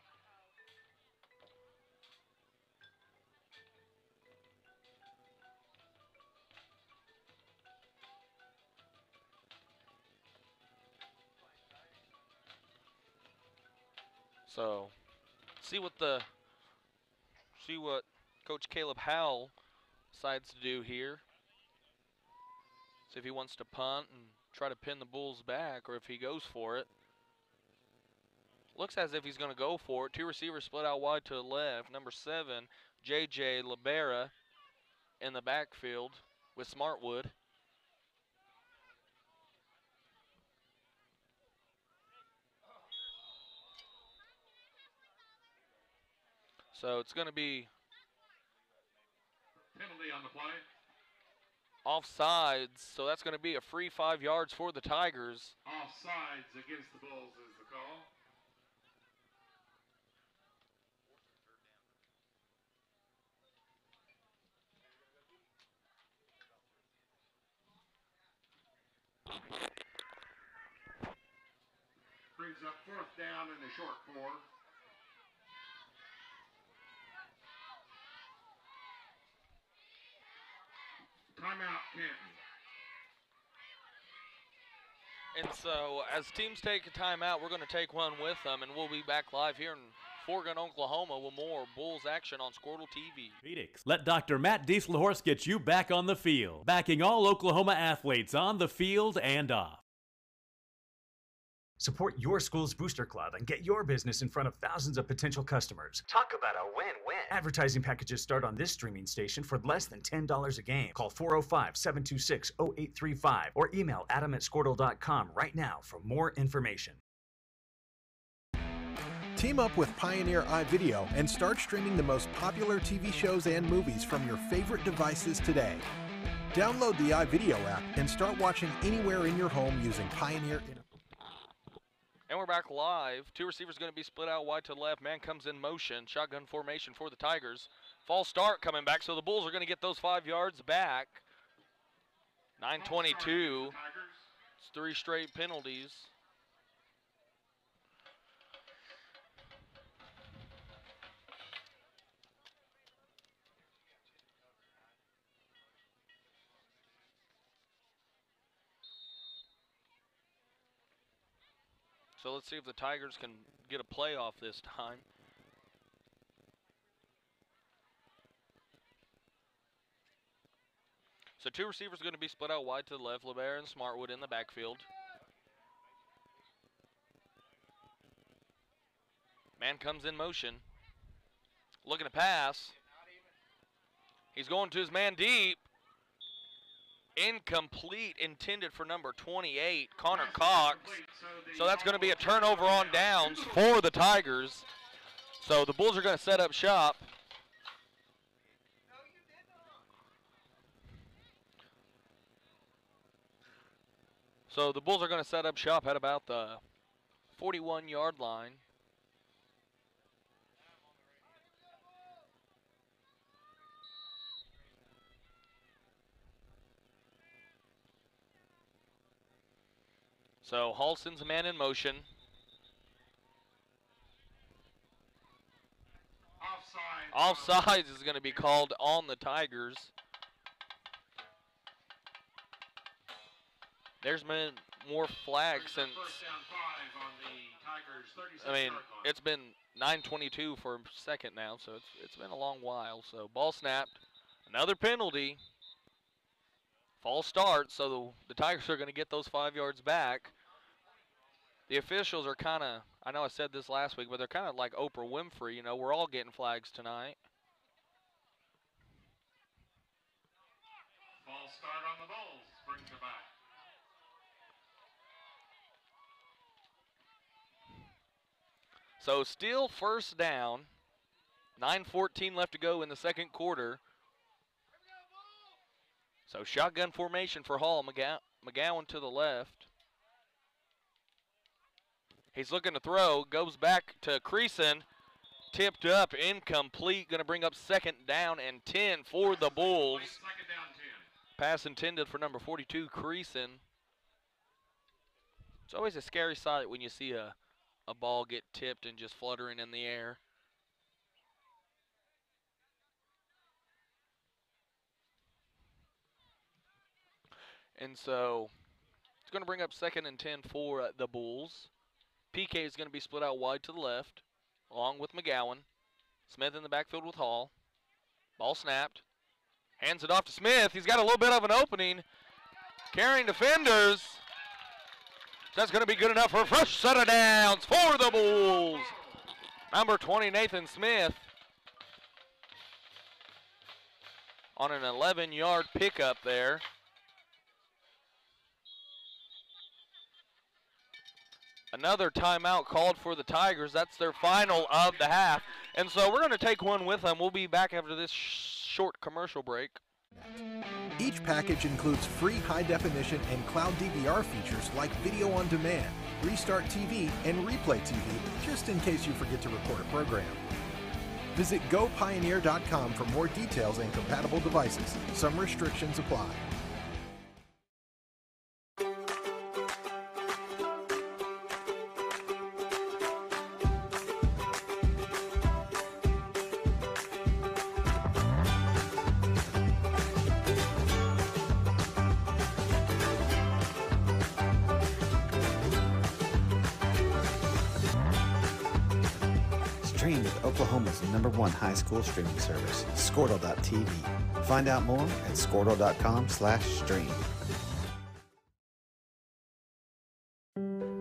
So, see what the see what Coach Caleb Howell decides to do here. See if he wants to punt and try to pin the Bulls back, or if he goes for it. Looks as if he's going to go for it. Two receivers split out wide to the left. Number seven, J.J. Libera, in the backfield with Smartwood. So it's going to be Penalty on the play. offsides. So that's going to be a free five yards for the Tigers. Offsides against the Bulls is the call. Brings up fourth down in the short four. Timeout, Canton. And so, as teams take a timeout, we're going to take one with them, and we'll be back live here in Forgan, Oklahoma, with more Bulls action on Skordle TV. Phoenix. Let Dr. Matt Dieselhorst get you back on the field, backing all Oklahoma athletes on the field and off. Support your school's booster club and get your business in front of thousands of potential customers. Talk about a win win. Advertising packages start on this streaming station for less than $10 a game. Call 405 726 0835 or email adam at skordle.com right now for more information. Team up with Pioneer iVideo and start streaming the most popular TV shows and movies from your favorite devices today. Download the iVideo app and start watching anywhere in your home using Pioneer. And we're back live. Two receivers going to be split out wide to the left. Man comes in motion. Shotgun formation for the Tigers. False start coming back, so the Bulls are going to get those five yards back. 922. It's three straight penalties. So let's see if the Tigers can get a playoff this time. So two receivers are going to be split out wide to the left. LeBaire and Smartwood in the backfield. Man comes in motion. Looking to pass. He's going to his man deep. Incomplete, intended for number 28, Connor Cox. So that's going to be a turnover on downs for the Tigers. So the Bulls are going to set up shop. So the Bulls are going to set up shop at about the 41 yard line. So Halston's a man in motion. Offsides is going to be called on the Tigers. There's been more flags since. I mean, it's been 9:22 for a second now, so it's it's been a long while. So ball snapped, another penalty. False start, so the, the Tigers are going to get those five yards back. The officials are kind of, I know I said this last week, but they're kind of like Oprah Winfrey. You know, we're all getting flags tonight. False start on the Bulls brings it back. So still first down. 9.14 left to go in the second quarter. So shotgun formation for Hall. McGow- McGowan to the left. He's looking to throw. Goes back to Creason. Tipped up. Incomplete. Going to bring up second down and 10 for the Bulls. Second down 10. Pass intended for number 42, Creason. It's always a scary sight when you see a, a ball get tipped and just fluttering in the air. And so it's going to bring up second and 10 for the Bulls. PK is going to be split out wide to the left, along with McGowan. Smith in the backfield with Hall. Ball snapped. Hands it off to Smith. He's got a little bit of an opening. Carrying defenders. That's going to be good enough for a fresh set of downs for the Bulls. Number 20, Nathan Smith. On an 11 yard pickup there. Another timeout called for the Tigers. That's their final of the half. And so we're going to take one with them. We'll be back after this sh- short commercial break. Each package includes free high definition and cloud DVR features like video on demand, restart TV, and replay TV, just in case you forget to record a program. Visit gopioneer.com for more details and compatible devices. Some restrictions apply. Stream with Oklahoma's number one high school streaming service, Skordle.tv. Find out more at skordle.com slash stream.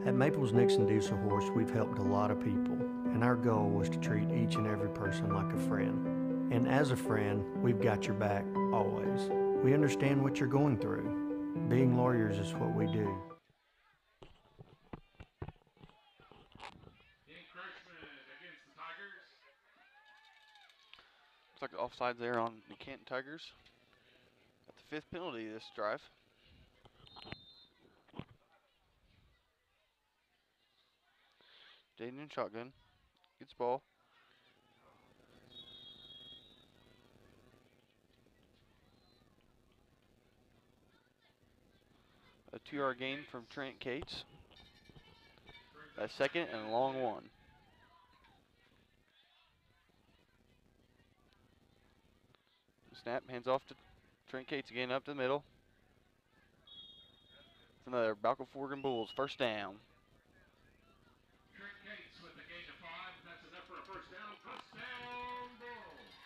At Maples Nixon Dieselhorst, we've helped a lot of people, and our goal was to treat each and every person like a friend. And as a friend, we've got your back always. We understand what you're going through. Being lawyers is what we do. Encroachment against the Tigers. Looks like offsides there on the Canton Tigers at the fifth penalty this drive. Jaden in shotgun. Gets ball. A two yard gain from Trent Cates. A second and a long one. Snap, hands off to Trent Cates again up to the middle. It's another Balko Forgan Bulls first down. Trent Cates with the gain of five. That's enough for a first down. Touchdown, Bulls.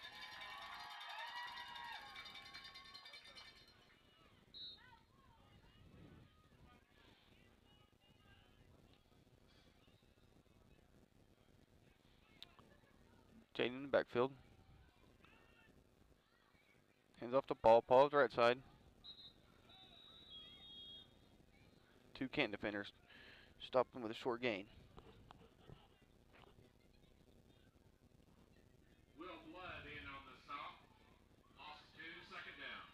Jaden in the backfield. Hands off the ball. Paul's right side. Two Canton defenders. Stop him with a short gain. Will Flood in on the stop. Lost two, second down.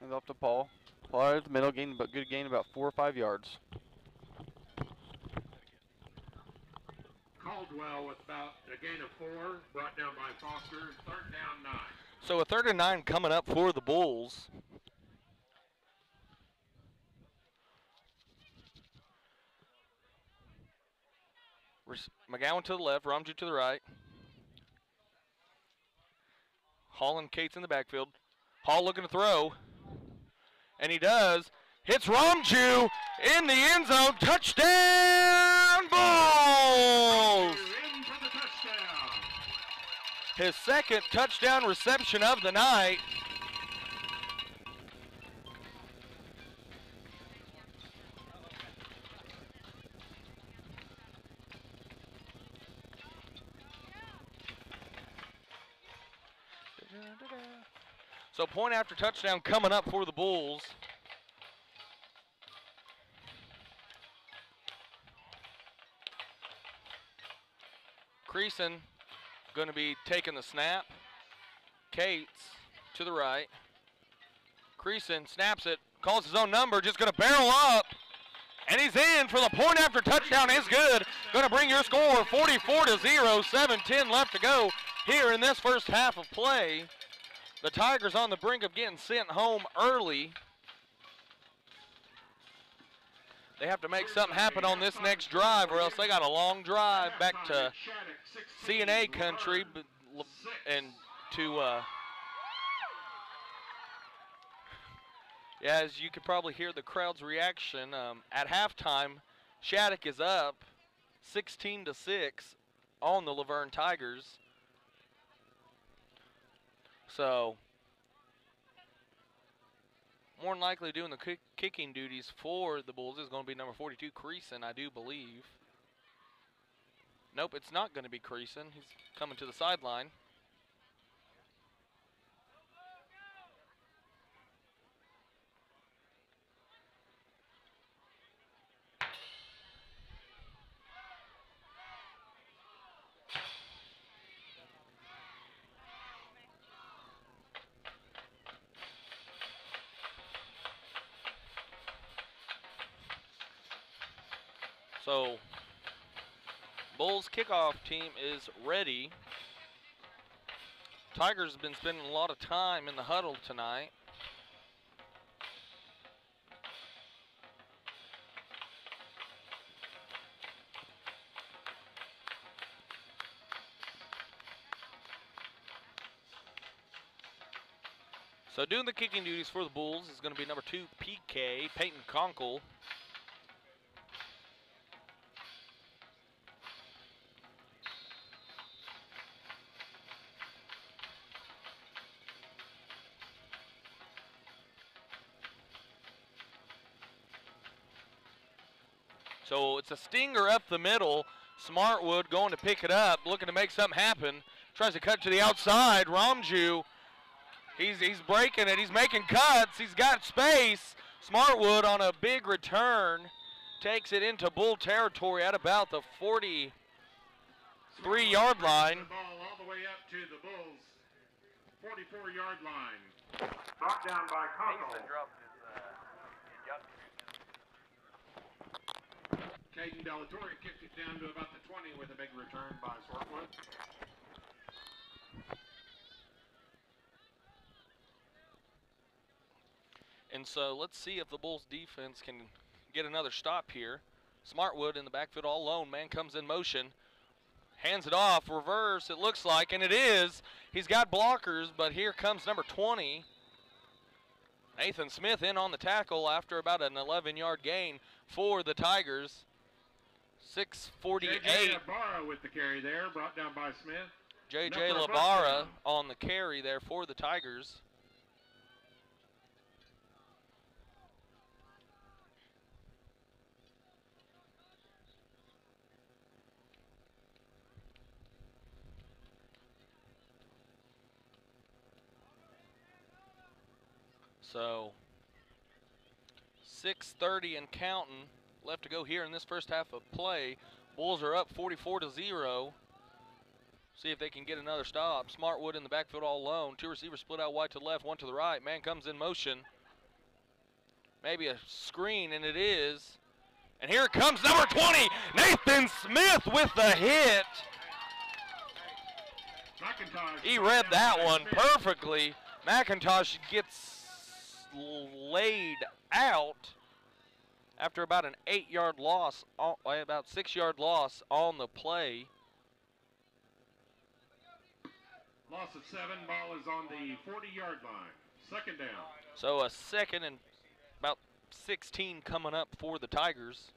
Hands off to Paul. Paul out of the middle, gain but good gain about four or five yards. Caldwell with about a gain of four, brought down by Foster. Third down, nine. So a third and nine coming up for the Bulls. McGowan to the left, Ramju to the right. Hall and Cates in the backfield. Hall looking to throw. And he does. Hits Romju in the end zone. Touchdown, Bulls! His second touchdown reception of the night. So point after touchdown coming up for the Bulls. Creason going to be taking the snap. Cates to the right. Creason snaps it, calls his own number, just going to barrel up. And he's in for the point after touchdown is good. Going to bring your score 44 to 0, 7-10 left to go here in this first half of play. The Tigers on the brink of getting sent home early. They have to make something happen on this next drive, or else they got a long drive back to CNA country and to. Uh, as you could probably hear the crowd's reaction um, at halftime, Shattuck is up 16 to six on the Laverne Tigers. So, more than likely doing the kick- kicking duties for the Bulls is going to be number 42, Creason, I do believe. Nope, it's not going to be Creason. He's coming to the sideline. So, Bulls kickoff team is ready. Tigers have been spending a lot of time in the huddle tonight. So doing the kicking duties for the Bulls is going to be number two PK, Peyton Conkle. A stinger up the middle. Smartwood going to pick it up, looking to make something happen. Tries to cut to the outside. Ramju, he's, he's breaking it. He's making cuts. He's got space. Smartwood on a big return takes it into Bull territory at about the 43 yard line. Ball all the way up to the Bulls' 44 yard line. Brought down by Conkle. Caden Delatorre kicked it down to about the 20 with a big return by Swartwood. And so let's see if the Bulls defense can get another stop here. Smartwood in the backfield all alone. Man comes in motion. Hands it off. Reverse, it looks like, and it is. He's got blockers, but here comes number 20. Nathan Smith in on the tackle after about an 11 yard gain for the Tigers. 648. JJ Ibarra with the carry there, brought down by Smith. JJ Labara on the carry there for the Tigers. So 6:30 and counting left to go here in this first half of play. Bulls are up 44 to zero. See if they can get another stop. Smartwood in the backfield all alone. Two receivers split out wide to the left, one to the right. Man comes in motion. Maybe a screen, and it is. And here comes number 20, Nathan Smith with the hit. He read that one perfectly. McIntosh gets laid out after about an eight-yard loss, uh, about six-yard loss on the play. Loss of seven. Ball is on the 40 yard line. Second down. So a second and about 16 coming up for the Tigers.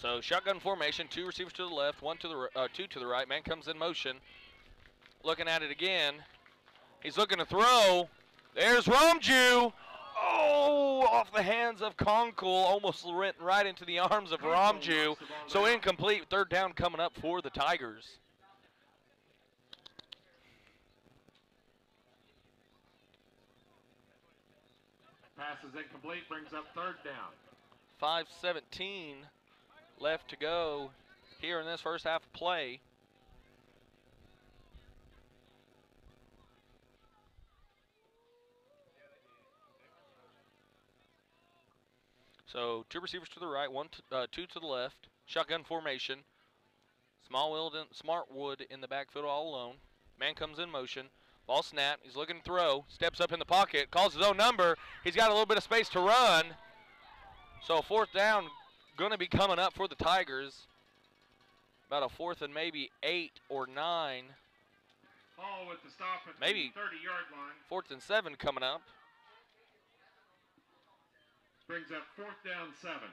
So shotgun formation, two receivers to the left, one to the uh, two to the right. Man comes in motion, looking at it again. He's looking to throw. There's Romju. Oh, off the hands of Conkle, almost went right into the arms of Romju. So incomplete. Third down coming up for the Tigers. Pass is incomplete. Brings up third down. 5:17 left to go here in this first half of play. So two receivers to the right, one, to, uh, two to the left. Shotgun formation. Smallwood, Smartwood in the backfield all alone. Man comes in motion. Ball snap. He's looking to throw. Steps up in the pocket. Calls his own number. He's got a little bit of space to run. So fourth down going to be coming up for the Tigers. About a fourth and maybe eight or nine. Hall with the stop at Maybe. the 30 yard line. Fourth and seven coming up. Brings up fourth down seven.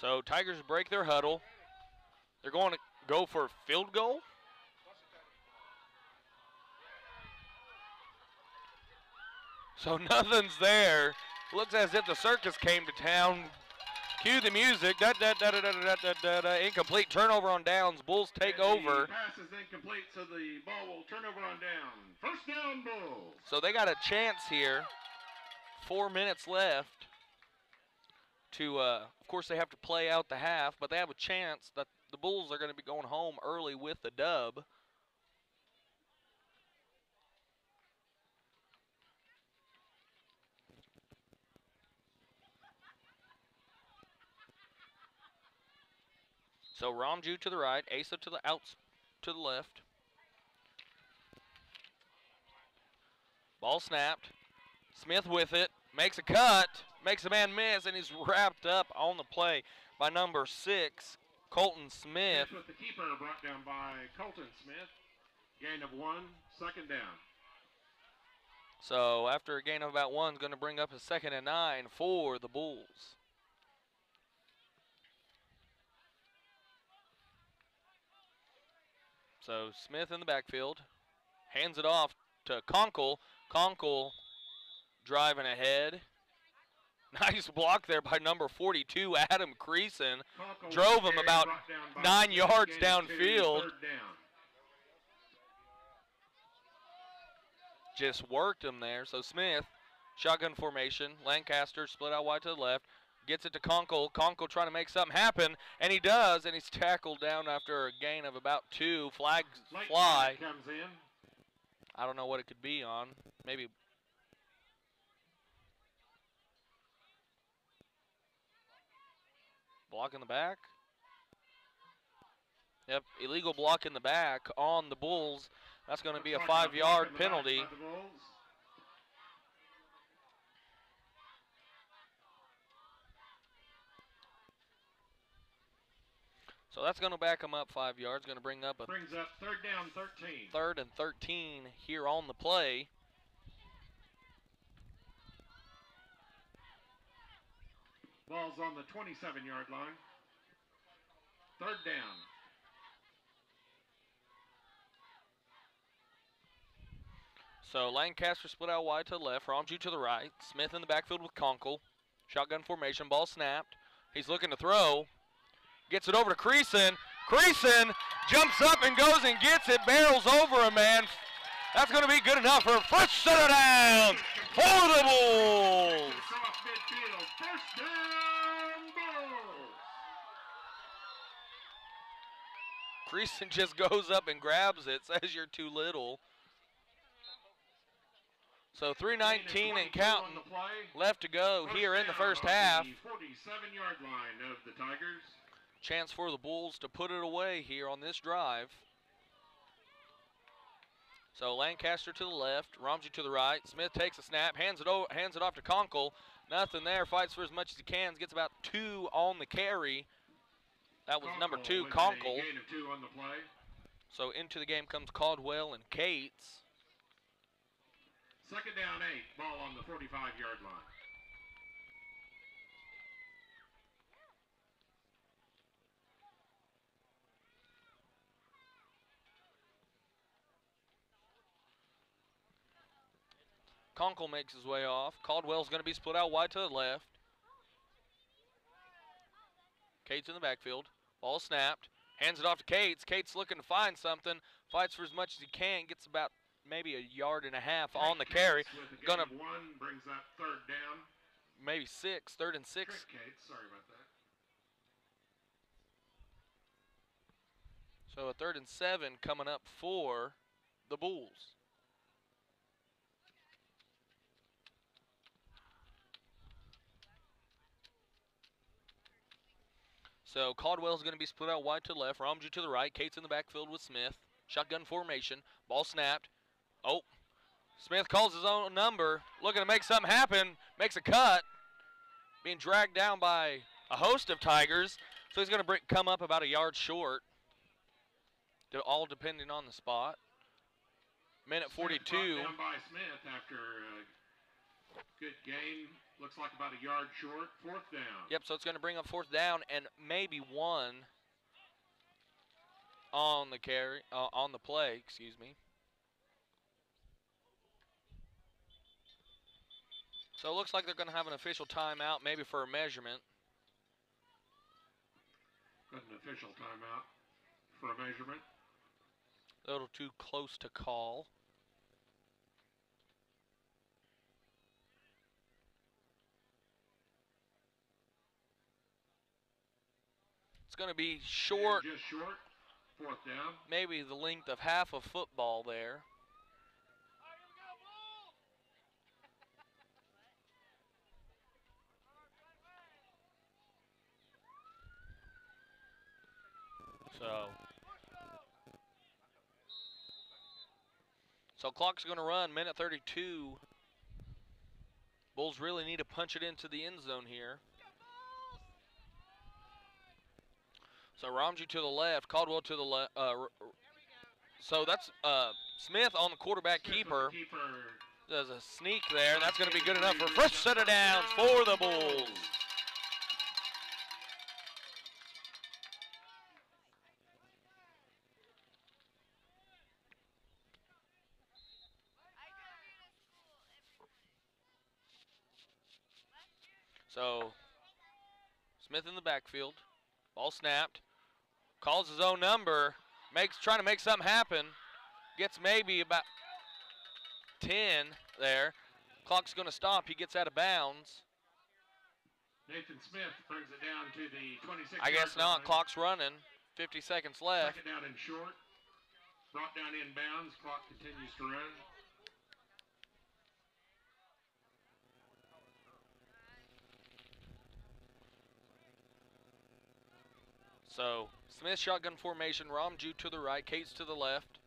So Tigers break their huddle. They're going to go for a field goal. So nothing's there. Looks as if the circus came to town. Cue the music. Da, da, da, da, da, da, da, da, da. Incomplete turnover on downs. Bulls take And over. Pass is incomplete, so the ball will turn over on down. First down, Bulls. So they got a chance here. Four minutes left. To, uh, of course, they have to play out the half, but they have a chance that the Bulls are going to be going home early with the dub. So Ramju to the right, Asa to the outs to the left. Ball snapped. Smith with it, makes a cut, makes a man miss, and he's wrapped up on the play by number six, Colton Smith. Catch with the keeper brought down by Colton Smith. Gain of one, second down. So after a gain of about one, going to bring up a second and nine for the Bulls. So Smith in the backfield, hands it off to Conkle. Conkle driving ahead. Nice block there by number 42, Adam Creason. Drove him about nine yards Gain of two, downfield. down. just worked him there. So Smith, shotgun formation. Lancaster split out wide to the left. Gets it to Conkle. Conkle trying to make something happen, and he does, and he's tackled down after a gain of about two. Flags fly. I don't know what it could be on. Maybe. Block in the back. Yep, illegal block in the back on the Bulls. That's going to be a five block yard in the back penalty. by the Bulls. So that's going to back him up five yards. Going to bring up a Brings up third down, 13. third and 13 here on the play. Ball's on the 27 yard line. Third down. So Lancaster split out wide to the left, Romju to the right, Smith in the backfield with Conkle. Shotgun formation, ball snapped. He's looking to throw. Gets it over to Creason. Creason jumps up and goes and gets it, barrels over a man. That's going to be good enough for a first set of downs for the Bulls. It's off midfield. First down, Bulls. Creason just goes up and grabs it, says you're too little. So 319 and counting On the play. left to go First here in the first half. The 47 yard line of the Tigers. Chance for the Bulls to put it away here on this drive. So Lancaster to the left, Romsey to the right. Smith takes a snap, hands it over, hands it off to Conkle. Nothing there. Fights for as much as he can. Gets about two on the carry. That was number two, Conkle. Two on the play. So into the game comes Caldwell and Cates. Second down, eight. Ball on the 45 yard line. Conkle makes his way off. Caldwell's going to be split out wide to the left. Cates in the backfield. Ball snapped. Hands it off to Cates. Cates looking to find something. Fights for as much as he can. Gets about maybe a yard and a half on the carry. Cates with a gain Gonna one brings that third down. maybe six, third and six. Trick Cates, sorry about that. So a third and seven coming up for the Bulls. So Caldwell's going to be split out wide to the left, Romju to the right, Cates in the backfield with Smith. Shotgun formation, ball snapped. Oh, Smith calls his own number, looking to make something happen, makes a cut, being dragged down by a host of Tigers. So he's going to bring, come up about a yard short, all depending on the spot. Minute 42. brought Down by Smith after a good game. Looks like about a yard short. Fourth down. Yep, so it's going to bring up fourth down and maybe one on the carry, uh, on the play, excuse me. So it looks like they're going to have an official timeout, maybe for a measurement. Got an official timeout for a measurement. A little too close to call. Going to be short, And just short. Fourth down. maybe the length of half a football there. So, so clock's going to run. Minute 32. Bulls really need to punch it into the end zone here. So Ramju to the left, Caldwell to the left. Uh, so that's uh, Smith on the quarterback keeper. Does a sneak there, and that's going to be good enough for first set of downs for the Bulls. So Smith in the backfield, ball snapped, calls his own number, makes trying to make something happen, gets maybe about 10 there. Clock's going to stop. He gets out of bounds. Nathan Smith brings it down to the 26. I guess not. Clock's running. 50 seconds left. Second down and short. Brought down in bounds. Clock continues to run. So Smith shotgun formation. Ramju to the right. Cates to the left.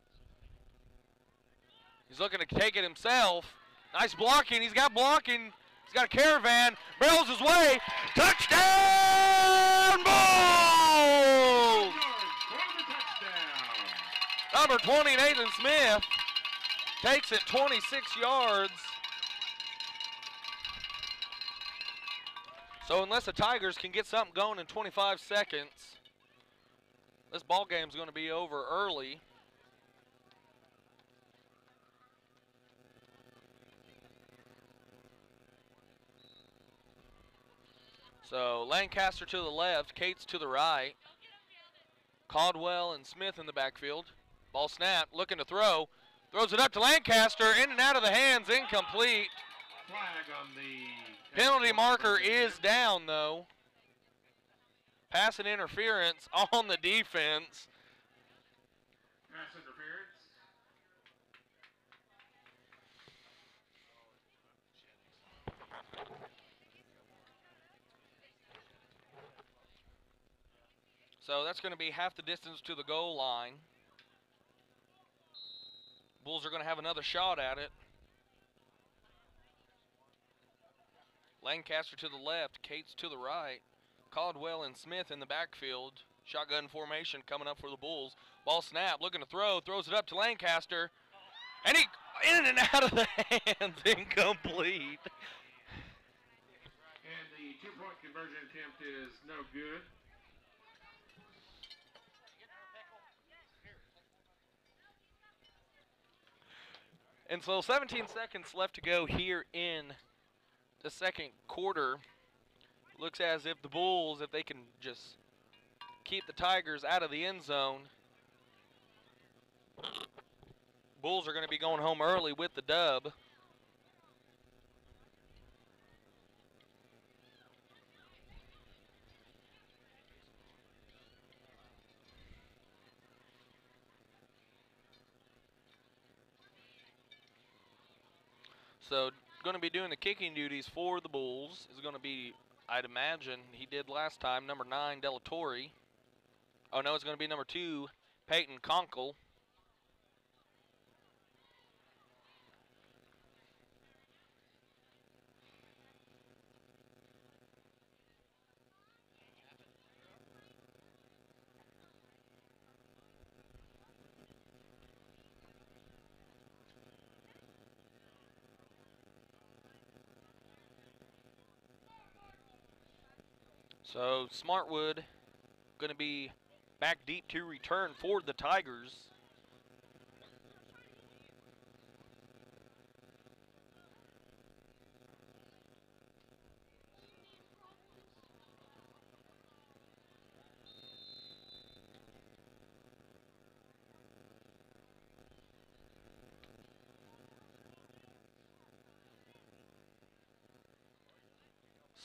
He's looking to take it himself. Nice blocking. He's got blocking. He's got a caravan. Barrels his way. Touchdown Bulls! Number 20, Nathan Smith, takes it 26 yards. So unless the Tigers can get something going in 25 seconds, this ball game's going to be over early. So Lancaster to the left, Cates to the right. Caldwell and Smith in the backfield. Ball snap, looking to throw. Throws it up to Lancaster, in and out of the hands, incomplete. Flag on the Penalty marker is down though. Pass and interference on the defense. pass interference. So that's going to be half the distance to the goal line. Bulls are going to have another shot at it. Lancaster to the left, Cates to the right. Caldwell and Smith in the backfield. Shotgun formation coming up for the Bulls. Ball snap, looking to throw, throws it up to Lancaster. And he in and out of the hands, incomplete. And the two-point conversion attempt is no good. And so 17 seconds left to go here in the second quarter. Looks as if the Bulls, if they can just keep the Tigers out of the end zone, Bulls are going to be going home early with the dub. So going to be doing the kicking duties for the Bulls is going to be, I'd imagine, he did last time, number nine, Delatorre. Oh, no, it's going to be number two, Peyton Conkle. So Smartwood going to be back deep to return for the Tigers.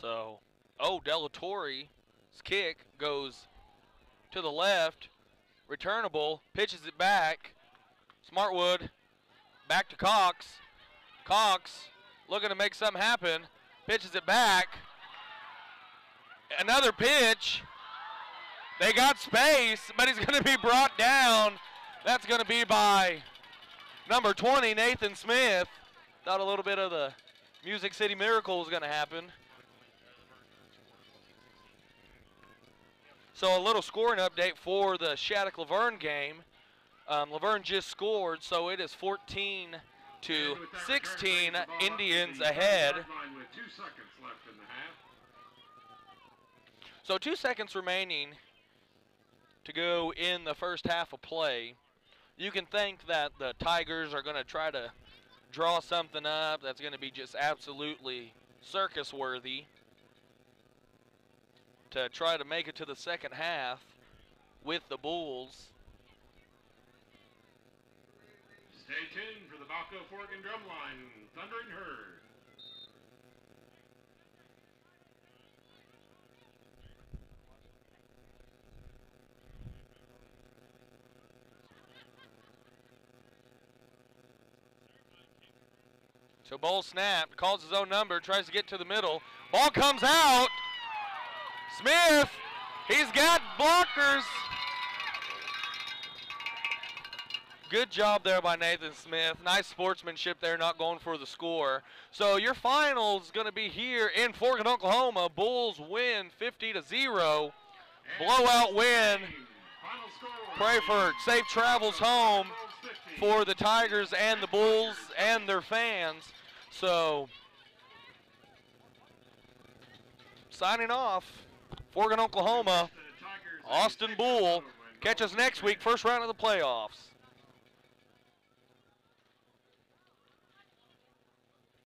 So, oh, Delatorre's kick goes to the left, returnable, pitches it back. Smartwood back to Cox. Cox looking to make something happen, pitches it back. Another pitch. They got space, but he's going to be brought down. That's going to be by number 20, Nathan Smith. Thought a little bit of the Music City Miracle was going to happen. So a little scoring update for the Shattuck Laverne game. Um, Laverne just scored, so it is 14 to 16. Indians ahead. With two seconds left in the half. So two seconds remaining to go in the first half of play. You can think that the Tigers are going to try to draw something up that's going to be just absolutely circus worthy to try to make it to the second half with the Bulls. Stay tuned for the Balko Forgan Drumline Thundering Herd. So Bowl snapped, calls his own number, tries to get to the middle. Ball comes out. Smith, he's got blockers. Good job there by Nathan Smith. Nice sportsmanship there, not going for the score. So your final is going to be here in Forgan, Oklahoma. Bulls win 50 to 0. Blowout win. Pray for safe travels home for the Tigers and the Bulls and their fans. So, signing off, Forgan, Oklahoma, Austin Bull. Catch us next week, first round of the playoffs.